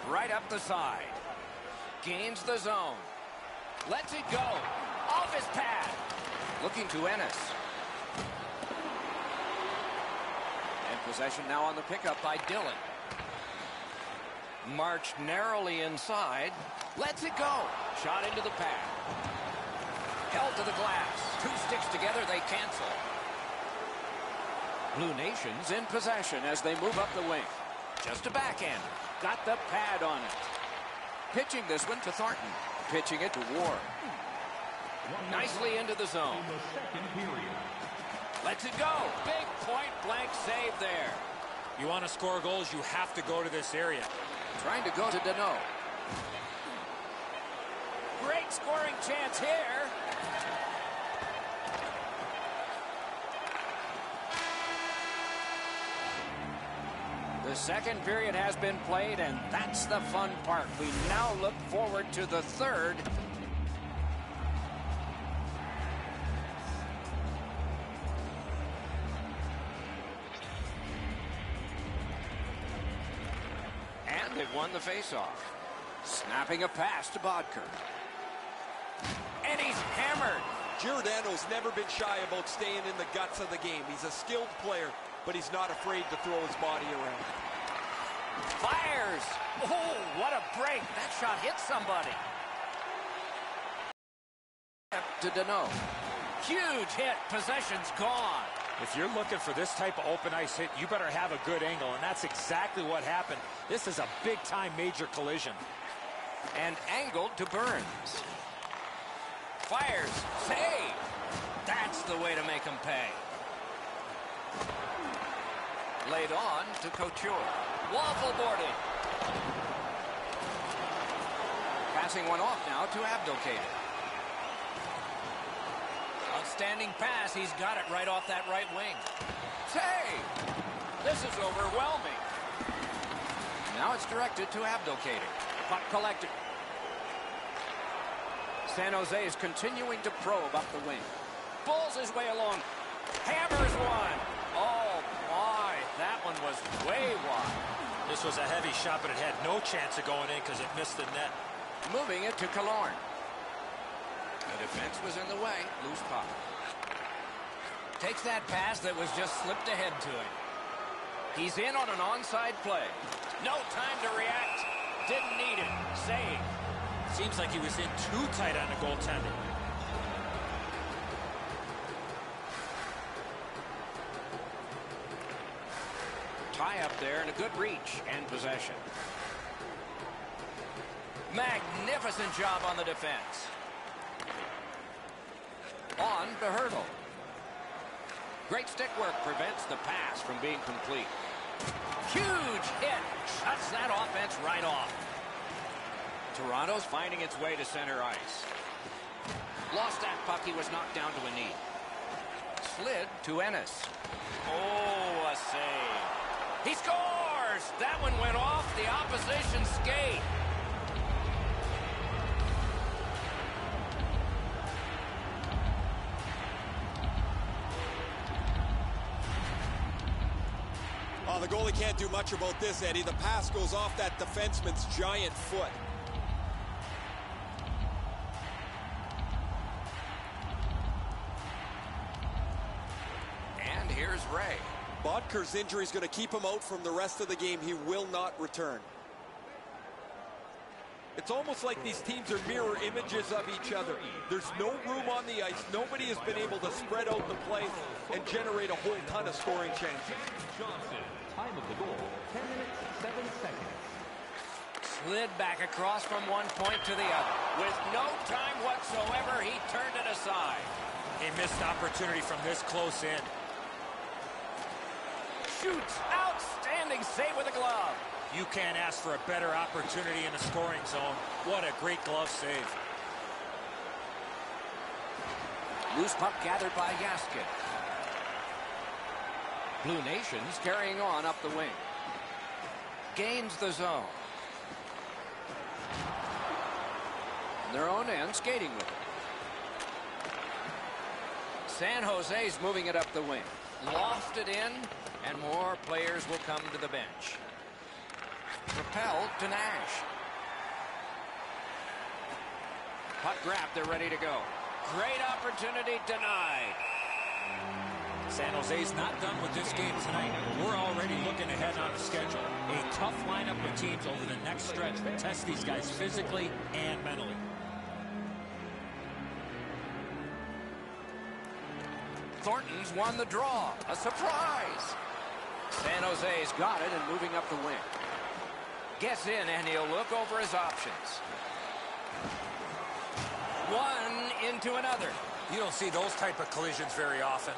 B: Right up the side. Gains the zone. Lets it go. Off his pad. Looking to Ennis. And possession now on the pickup by Dillon. Marched narrowly inside. Lets it go. Shot into the pad. Held to the glass. Two sticks together, they cancel. Blue Nations in possession as they move up the wing. Just a backhand. Got the pad on it. Pitching this one to Thornton. Pitching it to Ward. Nicely into the zone. Lets it go. Big point blank save there.
D: You want to score goals, you have to go to this area.
B: Trying to go to Dano. Great scoring chance here. The second period has been played, and that's the fun part. We now look forward to the third. Won the faceoff. Snapping a pass to Boedker. And he's hammered.
E: Giordano's never been shy about staying in the guts of the game. He's a skilled player, but he's not afraid to throw his body around.
B: Fires. Oh, what a break. That shot hit somebody. To Dano. Huge hit. Possession's gone.
D: If you're looking for this type of open ice hit, you better have a good angle, and that's exactly what happened. This is a big-time major collision.
B: And angled to Burns. Fires. Save. That's the way to make him pay. Laid on to Couture. Waffle boarded. Passing one off now to Abdelkader. Outstanding pass. He's got it right off that right wing. Save. This is overwhelming. Now it's directed to Abdelkader. Puck collected. San Jose is continuing to probe up the wing. Pulls his way along. Hammers one. Oh, my. That one was way wide.
D: This was a heavy shot, but it had no chance of going in because it missed the net.
B: Moving it to Killorn. Defense was in the way. Loose puck. Takes that pass that was just slipped ahead to him. He's in on an onside play. No time to react. Didn't need it. Save.
D: Seems like he was in too tight on the goaltender.
B: Tie up there and a good reach and possession. Magnificent job on the defense. On to Hertl. Great stick work prevents the pass from being complete. Huge hit. Shuts that offense right off. Toronto's finding its way to center ice. Lost that puck. He was knocked down to a knee. Slid to Ennis. Oh, a save. He scores! That one went off the opposition skate.
E: Goalie can't do much about this, Eddie. The pass goes off that defenseman's giant foot.
B: And here's Ray.
E: Boedker's injury is going to keep him out from the rest of the game. He will not return.
C: It's almost like these teams are mirror images of each other. There's no room on the ice. Nobody has been able to spread out the play and generate a whole ton of scoring chances.
F: Johnson. Time of the goal, 10 minutes, 7 seconds.
B: Slid back across from one point to the other. With no time whatsoever, he turned it aside.
D: A missed opportunity from this close in.
B: Shoots. Outstanding save with a glove.
D: You can't ask for a better opportunity in the scoring zone. What a great glove save.
B: Loose puck gathered by Gaskin. Blue Nations carrying on up the wing. Gains the zone. Their own end skating with it. San Jose's moving it up the wing. Lofted in, and more players will come to the bench. Propelled to Nash. Puck grab, they're ready to go. Great opportunity denied.
D: San Jose's not done with this game tonight. We're already looking ahead on the schedule. A tough lineup of teams over the next stretch to test these guys physically and mentally.
B: Thornton's won the draw. A surprise. San Jose's got it and moving up the wing. Gets in and he'll look over his options. One into another.
D: You don't see those type of collisions very often.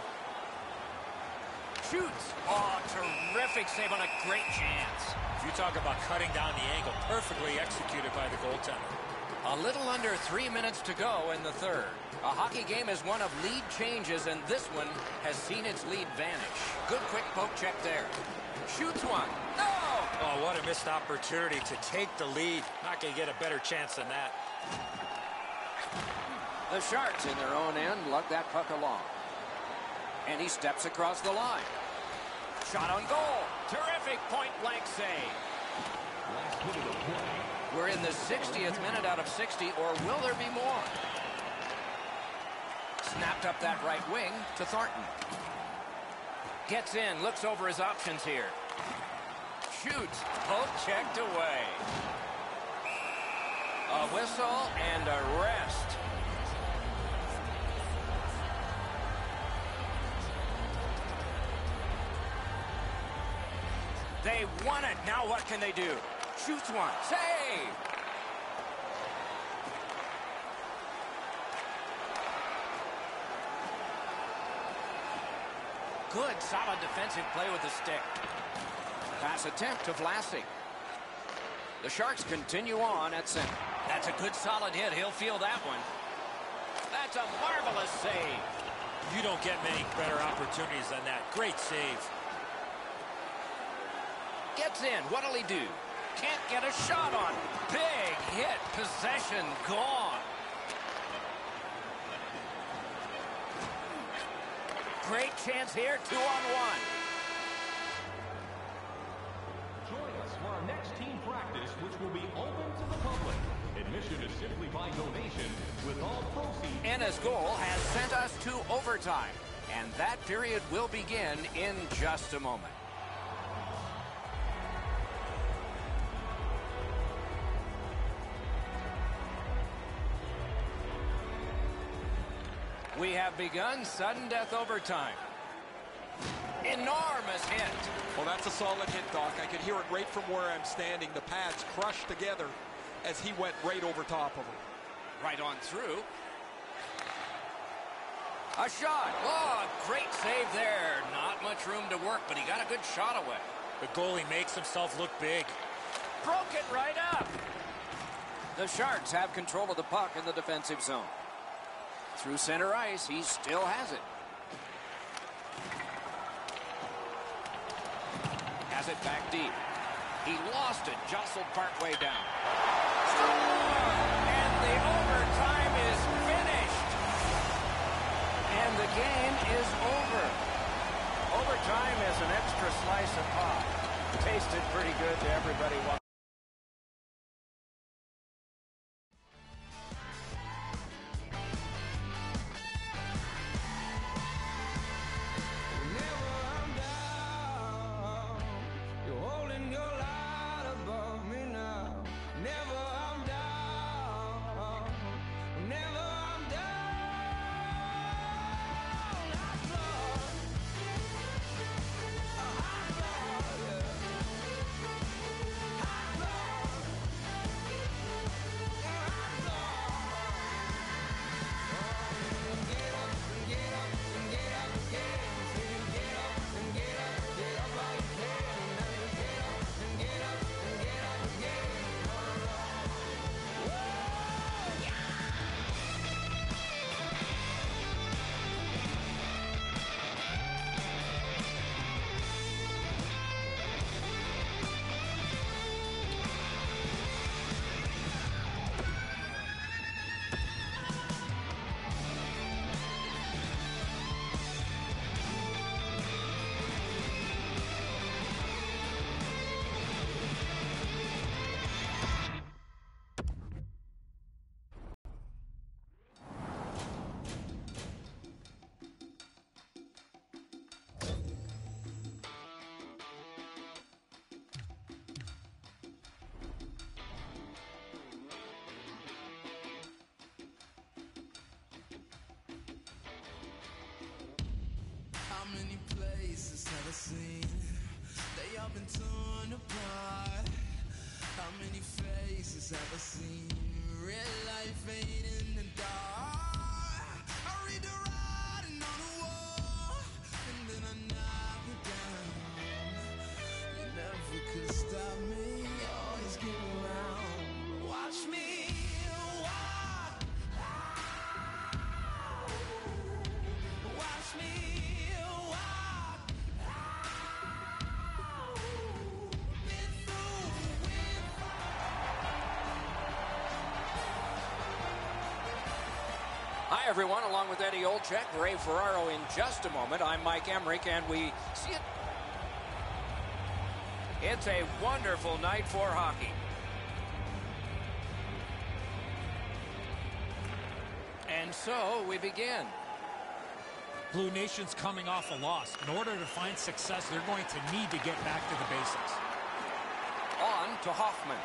B: Shoots. Oh, terrific save on a great chance.
D: If you talk about cutting down the angle, perfectly executed by the goaltender.
B: A little under three minutes to go in the third. A hockey game is one of lead changes, and this one has seen its lead vanish. Good quick poke check there. Shoots one. No!
D: Oh, what a missed opportunity to take the lead. Not going to get a better chance than that.
B: The Sharks in their own end lug that puck along. And he steps across the line. Shot on goal. Terrific point-blank save.
F: Last minute of play.
B: We're in the 60th minute out of 60, or will there be more? Snapped up that right wing to Thornton. Gets in, looks over his options here. Shoots, poke checked away. A whistle and a rest. They won it. Now what can they do? Shoots one. Save! Good, solid defensive play with the stick. Pass attempt to Vlasic. The Sharks continue on at center. That's a good solid hit. He'll feel that one. That's a marvelous save.
D: You don't get many better opportunities than that. Great save.
B: Gets in. What'll he do? Can't get a shot on. Big hit. Possession gone. Great chance here. Two on one.
F: Join us for our next team practice, which will be open to the public. Admission is simply by donation, with all proceeds.
B: Enna's goal has sent us to overtime. And that period will begin in just a moment. We have begun sudden death overtime. Enormous hit.
C: Well, that's a solid hit, Doc. I could hear it right from where I'm standing. The pads crushed together as he went right over top of him.
B: Right on through. A shot. Oh, great save there. Not much room to work, but he got a good shot away.
D: The goalie makes himself look big.
B: Broke it right up. The Sharks have control of the puck in the defensive zone. Through center ice, he still has it. Has it back deep. He lost it, jostled partway down. And the overtime is finished. And the game is over. Overtime is an extra slice of pie. Tasted pretty good to everybody. Hi, everyone. Along with Eddie Olczyk, Ray Ferraro in just a moment. I'm Mike Emrick, and we see it. It's a wonderful night for hockey. And so we begin.
D: Blue Nation's coming off a loss. In order to find success, they're going to need to get back to the basics.
B: On to Hoffman.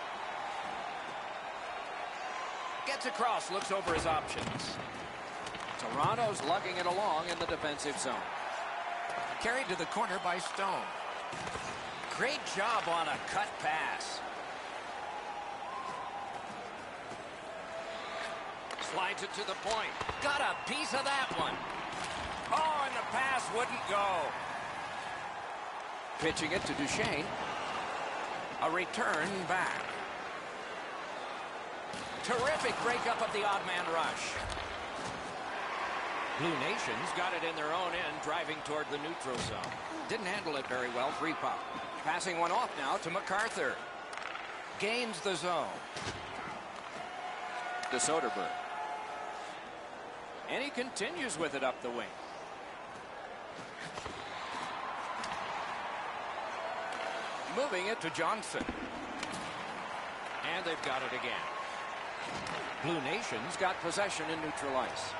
B: Gets across, looks over his options. Toronto's lugging it along in the defensive zone. Carried to the corner by Stone. Great job on a cut pass. Slides it to the point. Got a piece of that one. Oh, and the pass wouldn't go. Pitching it to Duchene. A return back. Terrific breakup of the odd man rush. Blue Nations got it in their own end, driving toward the neutral zone. Didn't handle it very well, free pop. Passing one off now to MacArthur. Gains the zone. To Soderberg. And he continues with it up the wing. Moving it to Johnson. And they've got it again. Blue Nations got possession in neutral ice.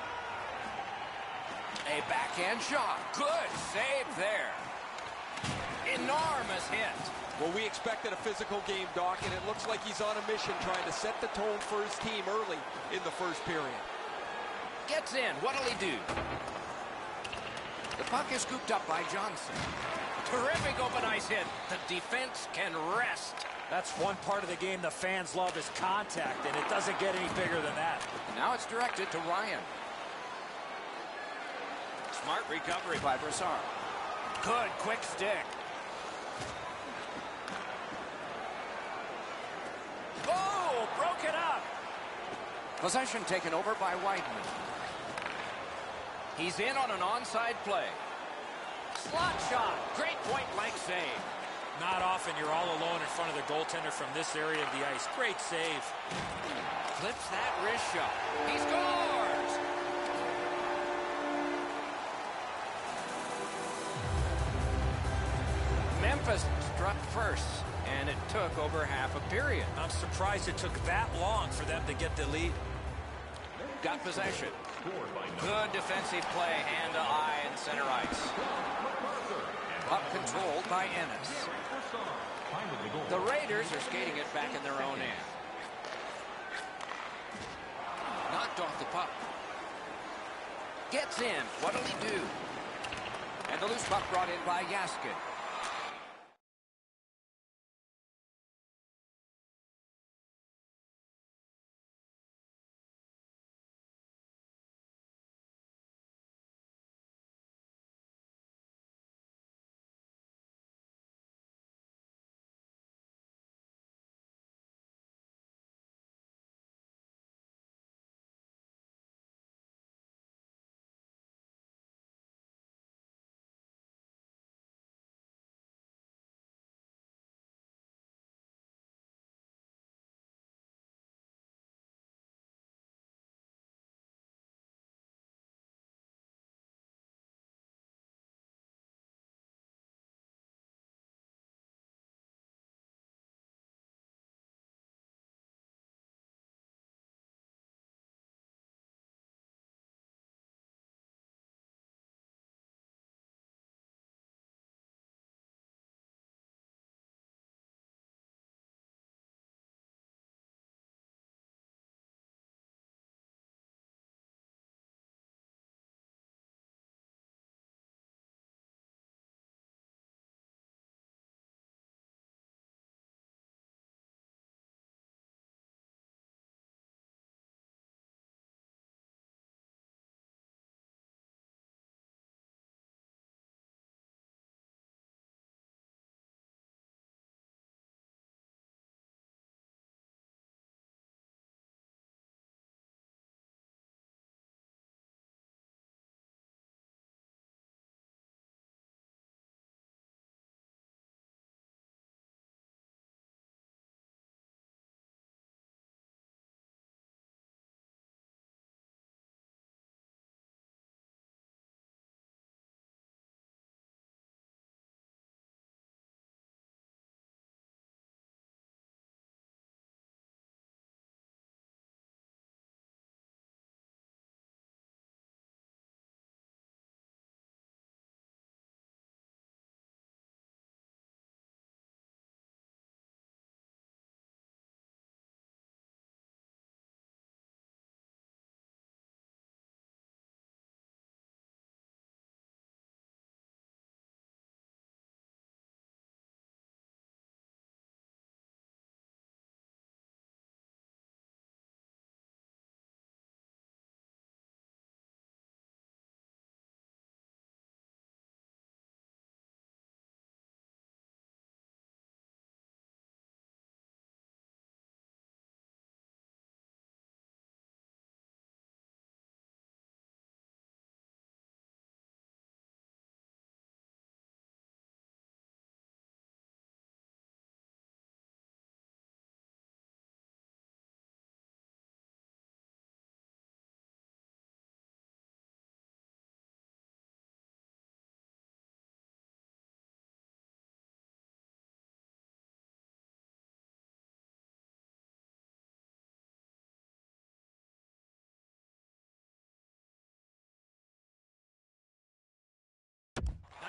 B: A backhand shot. Good save there. Enormous hit.
C: Well, we expected a physical game, Doc, and it looks like he's on a mission trying to set the tone for his team early in the first period.
B: Gets in. What'll he do? The puck is scooped up by Johnson. Terrific open ice hit. The defense can rest.
D: That's one part of the game the fans love is contact, and it doesn't get any bigger than that.
B: Now it's directed to Ryan. Smart recovery by Brassard. Good quick stick. Oh, broke it up. Possession taken over by Weidman. He's in on an onside play. Slot shot. Great point blank save.
D: Not often you're all alone in front of the goaltender from this area of the ice. Great save.
B: Clips that wrist shot. He scores! Memphis struck first, and it took over half a period.
D: I'm surprised it took that long for them to get the lead.
B: Got possession. Good defensive play, hand to eye in center ice. Up controlled by Ennis. The Raiders are skating it back in their own end. Knocked off the puck. Gets in. What'll he do? And the loose puck brought in by Yaskin.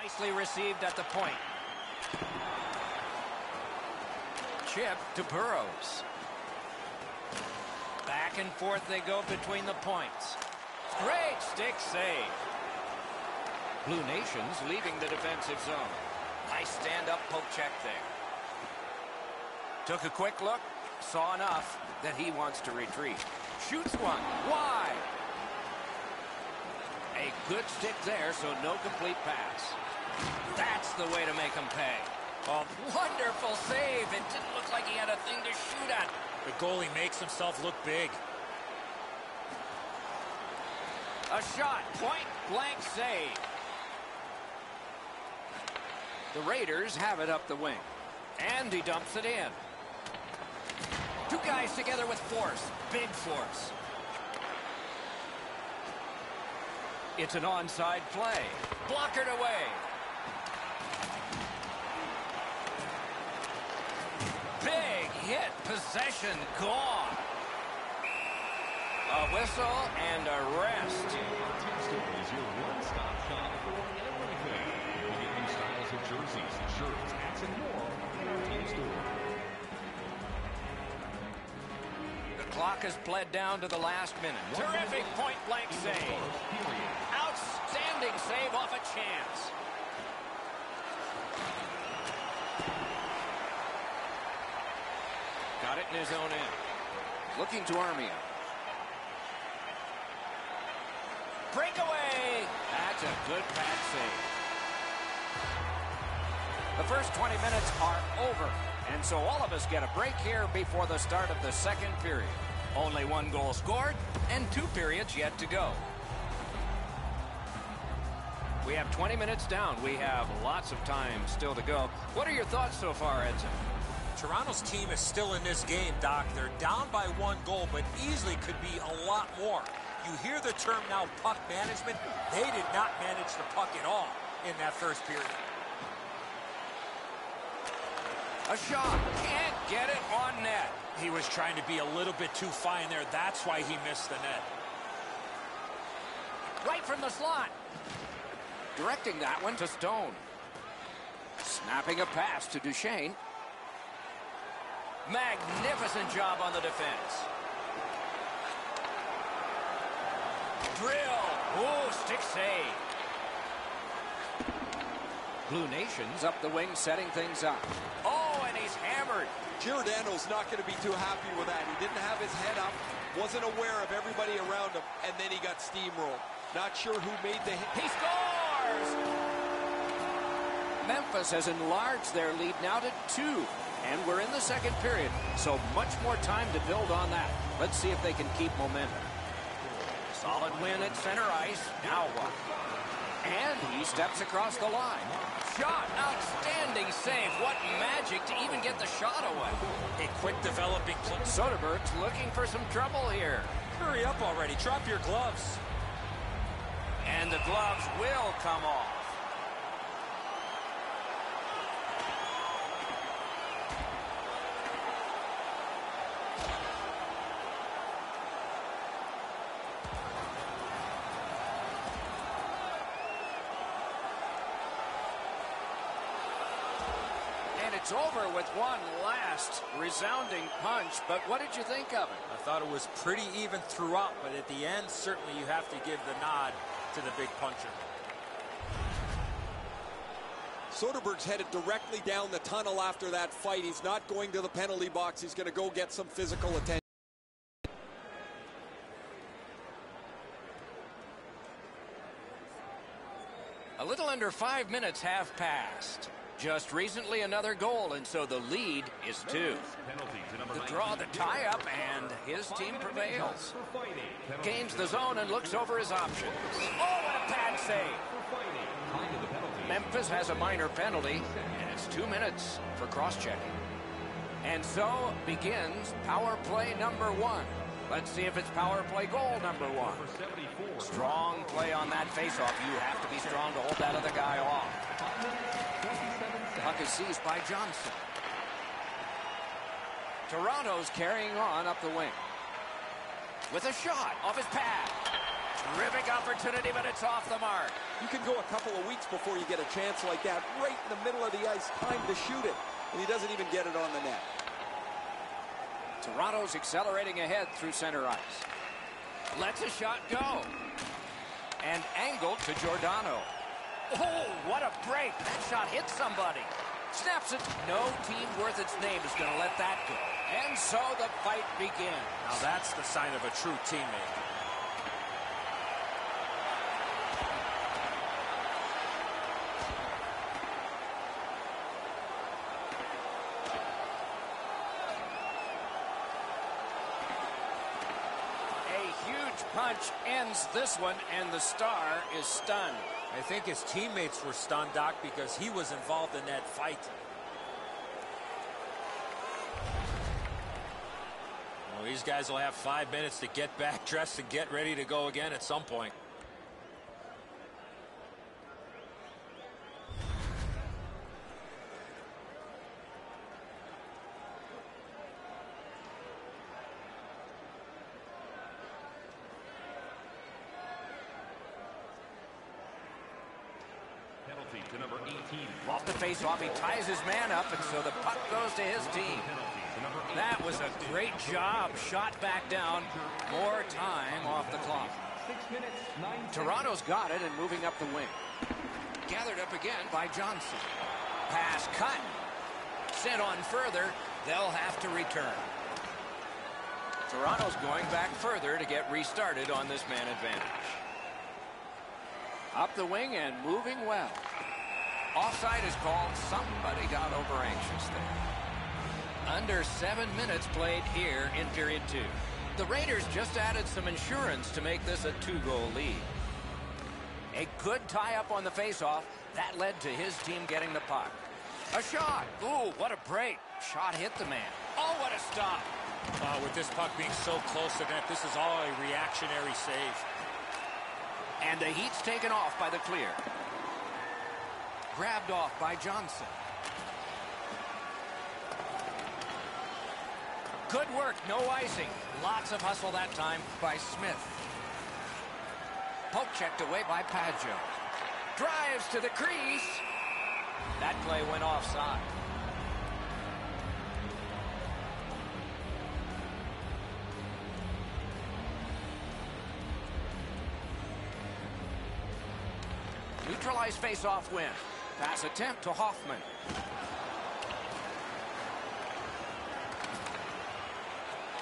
B: Nicely received at the point. Chip to Burrows. Back and forth they go between the points. Great stick save. Blue Nations leaving the defensive zone. Nice stand-up poke check there. Took a quick look, saw enough that he wants to retreat. Shoots one, wide. A good stick there, so no complete pass. That's the way to make him pay. A wonderful save. It didn't look like he had a thing to shoot at.
D: The goalie makes himself look big.
B: A shot, point blank save. The Raiders have it up the wing. And he dumps it in. Two guys together with force. Big force. It's an onside play. Blockered away. Big hit. Possession gone. A whistle and a rest.
F: Jerseys, shirts, hats, and more team store.
B: The clock has bled down to the last minute. Terrific point-blank save. Outstanding save off a chance. Got it in his own end. Looking to Armia. Breakaway! That's a good pad save. The first 20 minutes are over, and so all of us get a break here before the start of the second period. Only one goal scored, and two periods yet to go. We have 20 minutes down. We have lots of time still to go. What are your thoughts so far, Edson?
D: Toronto's team is still in this game, Doc. They're down by one goal, but easily could be a lot more. You hear the term now, puck management. They did not manage the puck at all in that first period.
B: A shot. Can't get it on net.
D: He was trying to be a little bit too fine there. That's why he missed the net.
B: Right from the slot. Directing that one to Stone. Snapping a pass to Duchene. Magnificent job on the defense. Drill. Ooh, stick save. Blue Nations up the wing, setting things up. Oh, and he's hammered.
E: Giordano's not going to be too happy with that. He didn't have his head up, wasn't aware of everybody around him, and then he got steamrolled. Not sure who made the hit.
B: He scores! Memphis has enlarged their lead now to two. And we're in the second period, so much more time to build on that. Let's see if they can keep momentum. Solid win at center ice. Now what? And he steps across the line. Shot. Outstanding save. What magic to even get the shot away.
D: A quick developing play.
B: Soderberg's looking for some trouble here.
D: Hurry up already. Drop your gloves.
B: And the gloves will come off. And it's over with one last resounding punch. But what did you think of it?
D: I thought it was pretty even throughout, but at the end, certainly you have to give the nod to the big puncher.
E: Soderberg's headed directly down the tunnel after that fight. He's not going to the penalty box. He's going to go get some physical attention.
B: A little under five minutes have passed. Just recently another goal, and so the lead is two. The draw, the tie-up, and his team prevails. Gains the zone and looks over his options. Oh, what a pad save! Memphis has a minor penalty, and it's two minutes for cross-checking. And so begins power play number one. Let's see if it's power play goal number one. Strong play on that faceoff. You have to be strong to hold that other guy off. Puck is seized by Johnson. Toronto's carrying on up the wing. With a shot off his pad. Terrific opportunity, but it's off the mark.
E: You can go a couple of weeks before you get a chance like that, right in the middle of the ice, time to shoot it. And he doesn't even get it on the net.
B: Toronto's accelerating ahead through center ice. Lets a shot go. And angled to Giordano. Oh, what a break. That shot hit somebody. Snaps it. No team worth its name is going to let that go. And so the fight begins.
D: Now that's the sign of a true teammate.
B: A huge punch ends this one, and the star is stunned.
D: I think his teammates were stunned, Doc, because he was involved in that fight. Well, these guys will have five minutes to get back dressed and get ready to go again at some point.
F: Penalty to number 18.
B: Off face-off, he ties his man up, and so the puck goes to his team.
F: Penalty to number 18.
B: That was a great job. Shot back down. More time off the clock. Toronto's got it and moving up the wing. Gathered up again by Johnson. Pass cut. Sent on further. They'll have to return. Toronto's going back further to get restarted on this man advantage. Up the wing and moving well. Offside is called. Somebody got over anxious there. Under seven minutes played here in period two. The Raiders just added some insurance to make this a two-goal lead. A good tie-up on the face-off. That led to his team getting the puck. A shot. Ooh, what a break. Shot hit the man. Oh, what a stop.
D: Uh, with this puck being so close to net, this is all a reactionary save.
B: And the heat's taken off by the clear. Grabbed off by Johnson. Good work, no icing. Lots of hustle that time by Smith. Poke checked away by Paggio. Drives to the crease. That play went offside. Neutralized face-off win. Pass attempt to Hoffman.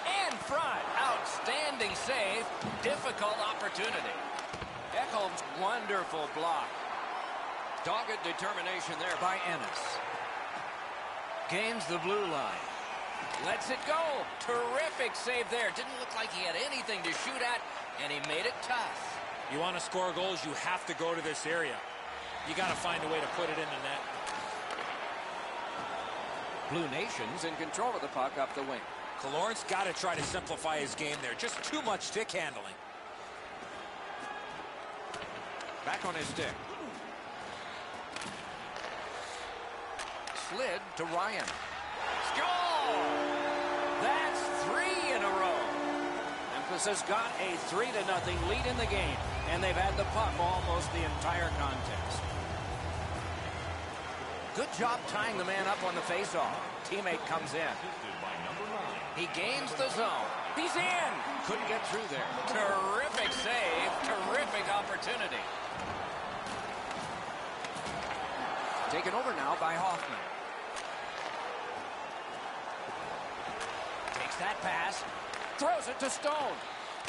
B: In front. Outstanding save. Difficult opportunity. Ekholm's wonderful block. Dogged determination there by Ennis. Gains the blue line. Lets it go. Terrific save there. Didn't look like he had anything to shoot at, and he made it tough.
D: You want to score goals, you have to go to this area. You got to find a way to put it in the net.
B: Blue Nation's in control of the puck up the wing.
D: Killorn's got to try to simplify his game there. Just too much stick handling.
B: Back on his stick. Slid to Ryan. Score! That's three in a row. Memphis has got a three to nothing lead in the game, and they've had the puck almost the entire contest. Good job tying the man up on the faceoff. Teammate comes in. He gains the zone. He's in. Couldn't get through there. Terrific save. Terrific opportunity. Taken over now by Hoffman. Takes that pass. Throws it to Stone.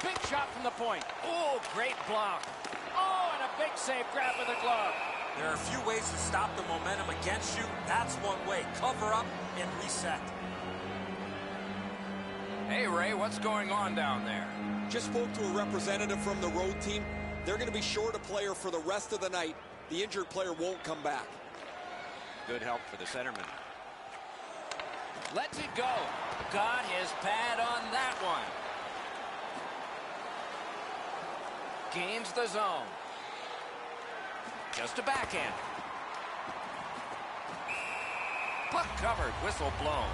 B: Big shot from the point. Oh, great block. Oh, and a big save grab with the glove.
D: There are a few ways to stop the momentum against you. That's one way. Cover up and reset.
B: Hey, Ray, what's going on down there?
E: Just spoke to a representative from the road team. They're going to be short a player for the rest of the night. The injured player won't come back.
B: Good help for the centerman. Lets it go. Got his pad on that one. Gains the zone. Just a backhand. Puck covered, whistle blown.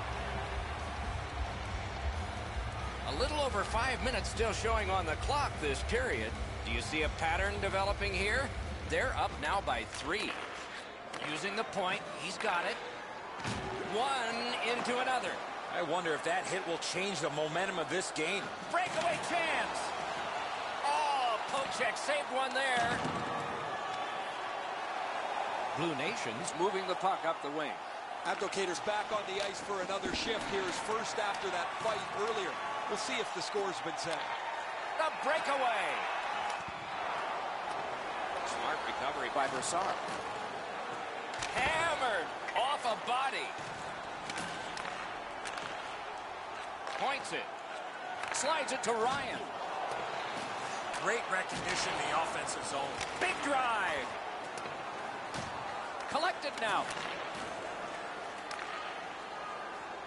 B: A little over five minutes still showing on the clock this period. Do you see a pattern developing here? They're up now by three. Using the point, he's got it. One into another.
D: I wonder if that hit will change the momentum of this game.
B: Breakaway chance. Oh, check saved one there. Blue Nations moving the puck up the wing.
E: Abdelkader's back on the ice for another shift. Here is first after that fight earlier. We'll see if the score's been set.
B: The breakaway. Smart recovery by Brassard. Hammered off a body. Points it. Slides it to Ryan.
G: Great recognition in the offensive zone.
B: Big drive. Collected now.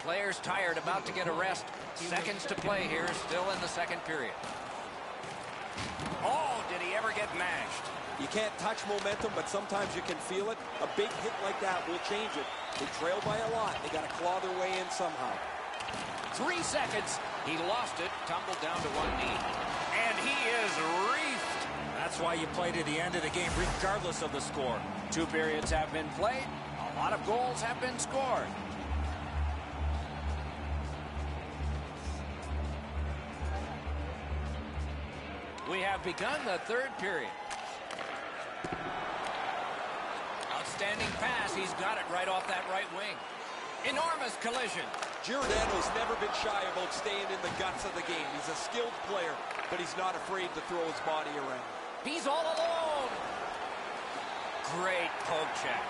B: Players tired, about to get a rest. Seconds to play here, still in the second period. Oh, did he ever get mashed?
E: You can't touch momentum, but sometimes you can feel it. A big hit like that will change it. They trail by a lot. They got to claw their way in somehow.
B: Three seconds. He lost it, tumbled down to one knee. And he is reefed.
D: That's why you play to the end of the game, regardless of the score.
B: Two periods have been played. A lot of goals have been scored. We have begun the third period. Outstanding pass. He's got it right off that right wing. Enormous collision.
E: Giordano's never been shy about staying in the guts of the game. He's a skilled player, but he's not afraid to throw his body around.
B: He's all alone. Great poke check.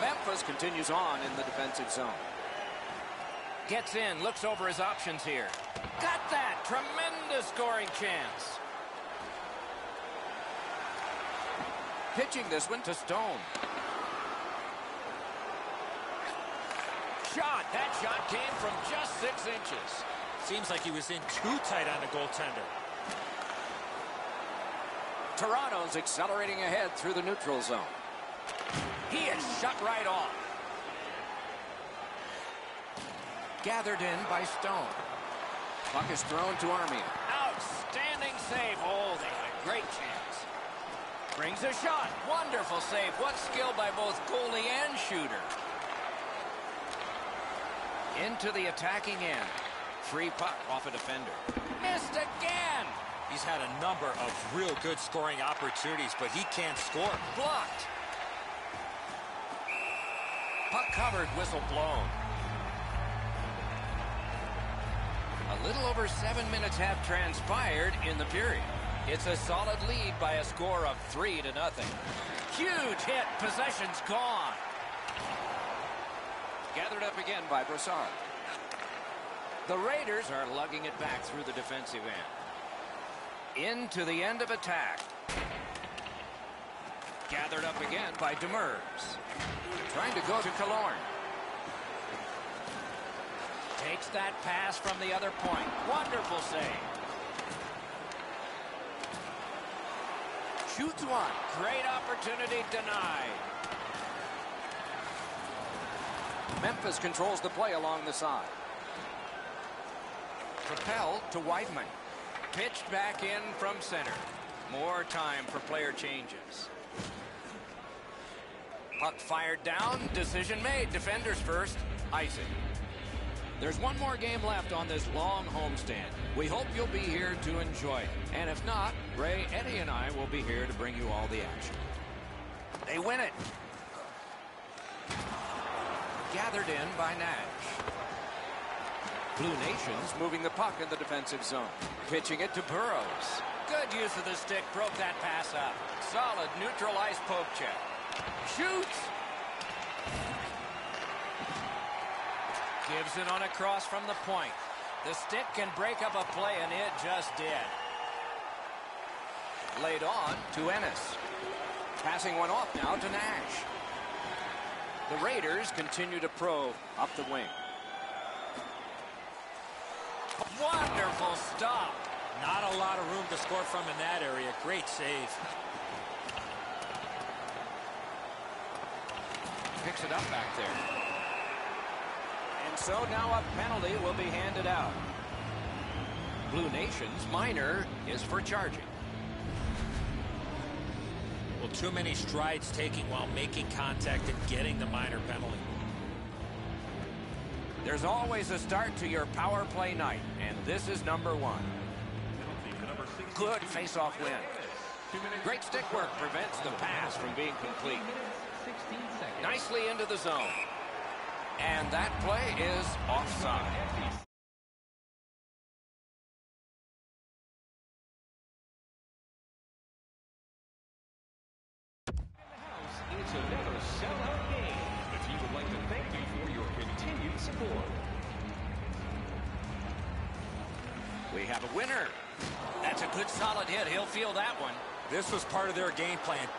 B: Memphis continues on in the defensive zone. Gets in, looks over his options here. Got that! Tremendous scoring chance. Pitching this one to Stone. Shot. That shot came from just six inches.
D: Seems like he was in too tight on the goaltender.
B: Toronto's accelerating ahead through the neutral zone. He is shut right off. Gathered in by Stone. Puck is thrown to Armia. Outstanding save. Oh, they had a great chance. Brings a shot. Wonderful save. What skill by both goalie and shooter. Into the attacking end. Free puck off a defender. Missed again.
D: He's had a number of real good scoring opportunities, but he can't score.
B: Blocked. Puck covered, whistle blown. A little over seven minutes have transpired in the period. It's a solid lead by a score of three to nothing. Huge hit. Possession's gone. Gathered up again by Brassard. The Raiders are lugging it back through the defensive end. Into the end of attack. Gathered up again by Demers. Trying to go to Killorn. Takes that pass from the other point. Wonderful save. Shoots one. Great opportunity denied. Memphis controls the play along the side. Propelled to Weidman. Pitched back in from center. More time for player changes. Puck fired down. Decision made. Defenders first. Icing. There's one more game left on this long homestand. We hope you'll be here to enjoy it. And if not, Ray, Eddie, and I will be here to bring you all the action. They win it. Gathered in by Nash. Blue Nations moving the puck in the defensive zone. Pitching it to Burrows. Good use of the stick. Broke that pass up. Solid neutral ice poke check. Shoots. Gives it on a cross from the point. The stick can break up a play, and it just did. Laid on to Ennis. Passing one off now to Nash. The Raiders continue to probe up the wing. Wonderful stop.
D: Not a lot of room to score from in that area. Great save.
B: Picks it up back there. And so now a penalty will be handed out. Blue Nations minor is for charging.
D: Well, too many strides taking while making contact and getting the minor penalty.
B: There's always a start to your power play night, and this is number one. Good face-off win. Great stick work prevents the pass from being complete. Nicely into the zone. And that play is offside.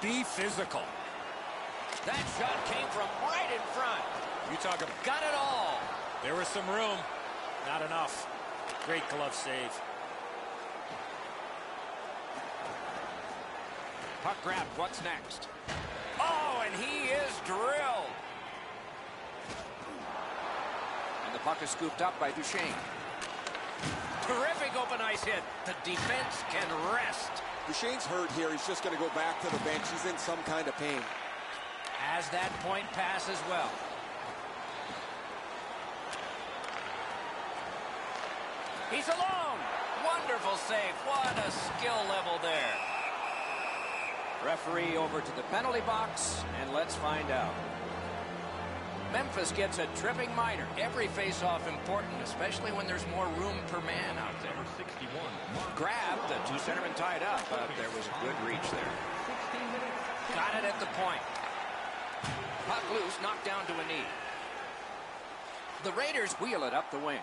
G: Be physical.
B: That shot came from right in front.
G: You talk about...
B: Got it all.
G: There was some room. Not enough. Great glove save.
B: Puck grab. What's next? Oh, and he is drilled. And the puck is scooped up by Duchene. Terrific open ice hit. The defense can rest.
E: Duchene's hurt here. He's just going to go back to the bench. He's in some kind of pain.
B: As that point pass as well. He's alone. Wonderful save. What a skill level there. Referee over to the penalty box, and let's find out. Memphis gets a tripping minor. Every faceoff important, especially when there's more room per man out there. 61. Grabbed, the two centermen tied up, but there was a good reach there. Got it at the point. Puck loose, knocked down to a knee. The Raiders wheel it up the wing.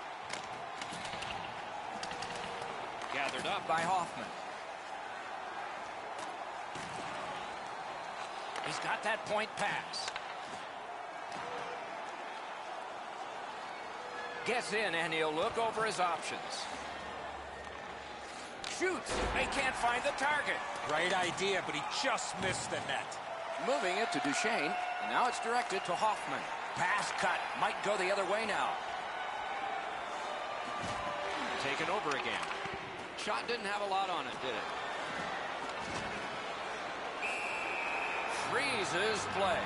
B: Gathered up by Hoffman. He's got that point pass. Gets in and he'll look over his options. Shoots. They can't find the target.
G: Great idea, but he just missed the net.
B: Moving it to Duchene. Now it's directed to Hoffman. Pass cut. Might go the other way now. Taken over again. Shot didn't have a lot on it, did it? Freezes play.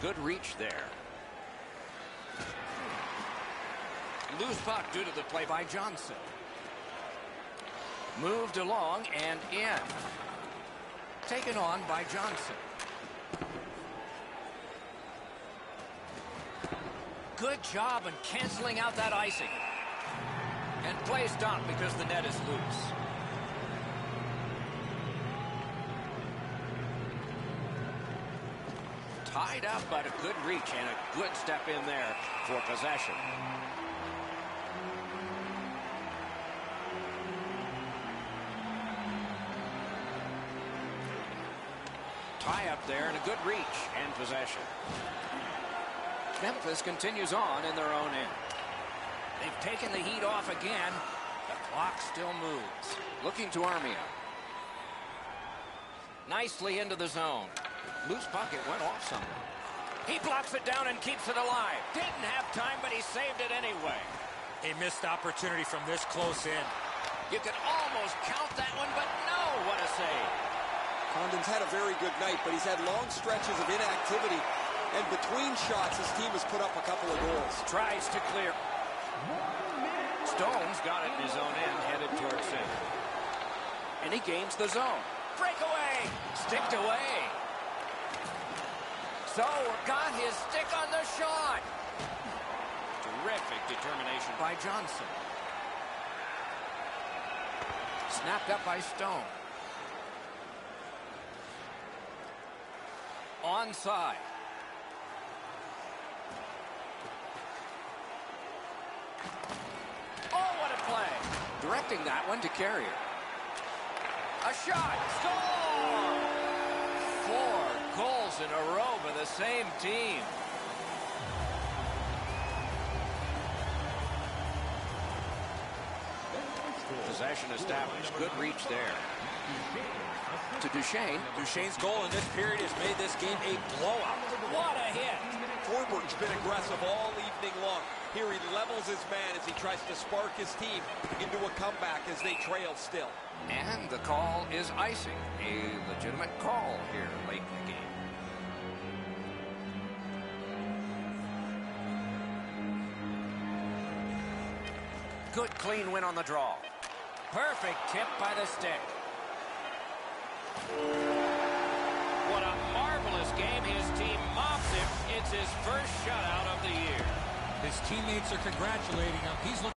B: Good reach there. Loose puck due to the play by Johnson. Moved along and in. Taken on by Johnson. Good job in canceling out that icing. And play stopped because the net is loose. Tied up, but a good reach and a good step in there for possession. Tie up there and a good reach and possession. Memphis continues on in their own end. They've taken the heat off again. The clock still moves. Looking to Armia. Nicely into the zone. Loose puck, it went off somewhere. He blocks it down and keeps it alive. Didn't have time, but he saved it anyway.
G: A missed opportunity from this close in.
B: You can almost count that one, but no, what a save.
E: Condon's had a very good night, but he's had long stretches of inactivity. And between shots, his team has put up a couple of goals.
B: Tries to clear. Stone's got it in his own end, headed towards center. And he gains the zone. Breakaway! Sticked away. So got his stick on the shot. Terrific determination by Johnson. Snapped up by Stone. Onside. Oh, what a play. Directing that one to Carrier. A shot. Score! Goals in a row by the same team. Possession established. Good reach there. To Duchene.
G: Duchene's goal in this period has made this game a blowout.
B: What a hit.
C: Forward's been aggressive all evening.
E: evening long. Here he levels his man as he tries to spark his team into a comeback as they trail still.
B: And the call is icing. A legitimate call here late in the game. Good clean win on the draw. Perfect tip by the stick. What a marvelous game. His team mops him. It's his first shutout of the year.
D: His teammates are congratulating him. He's looking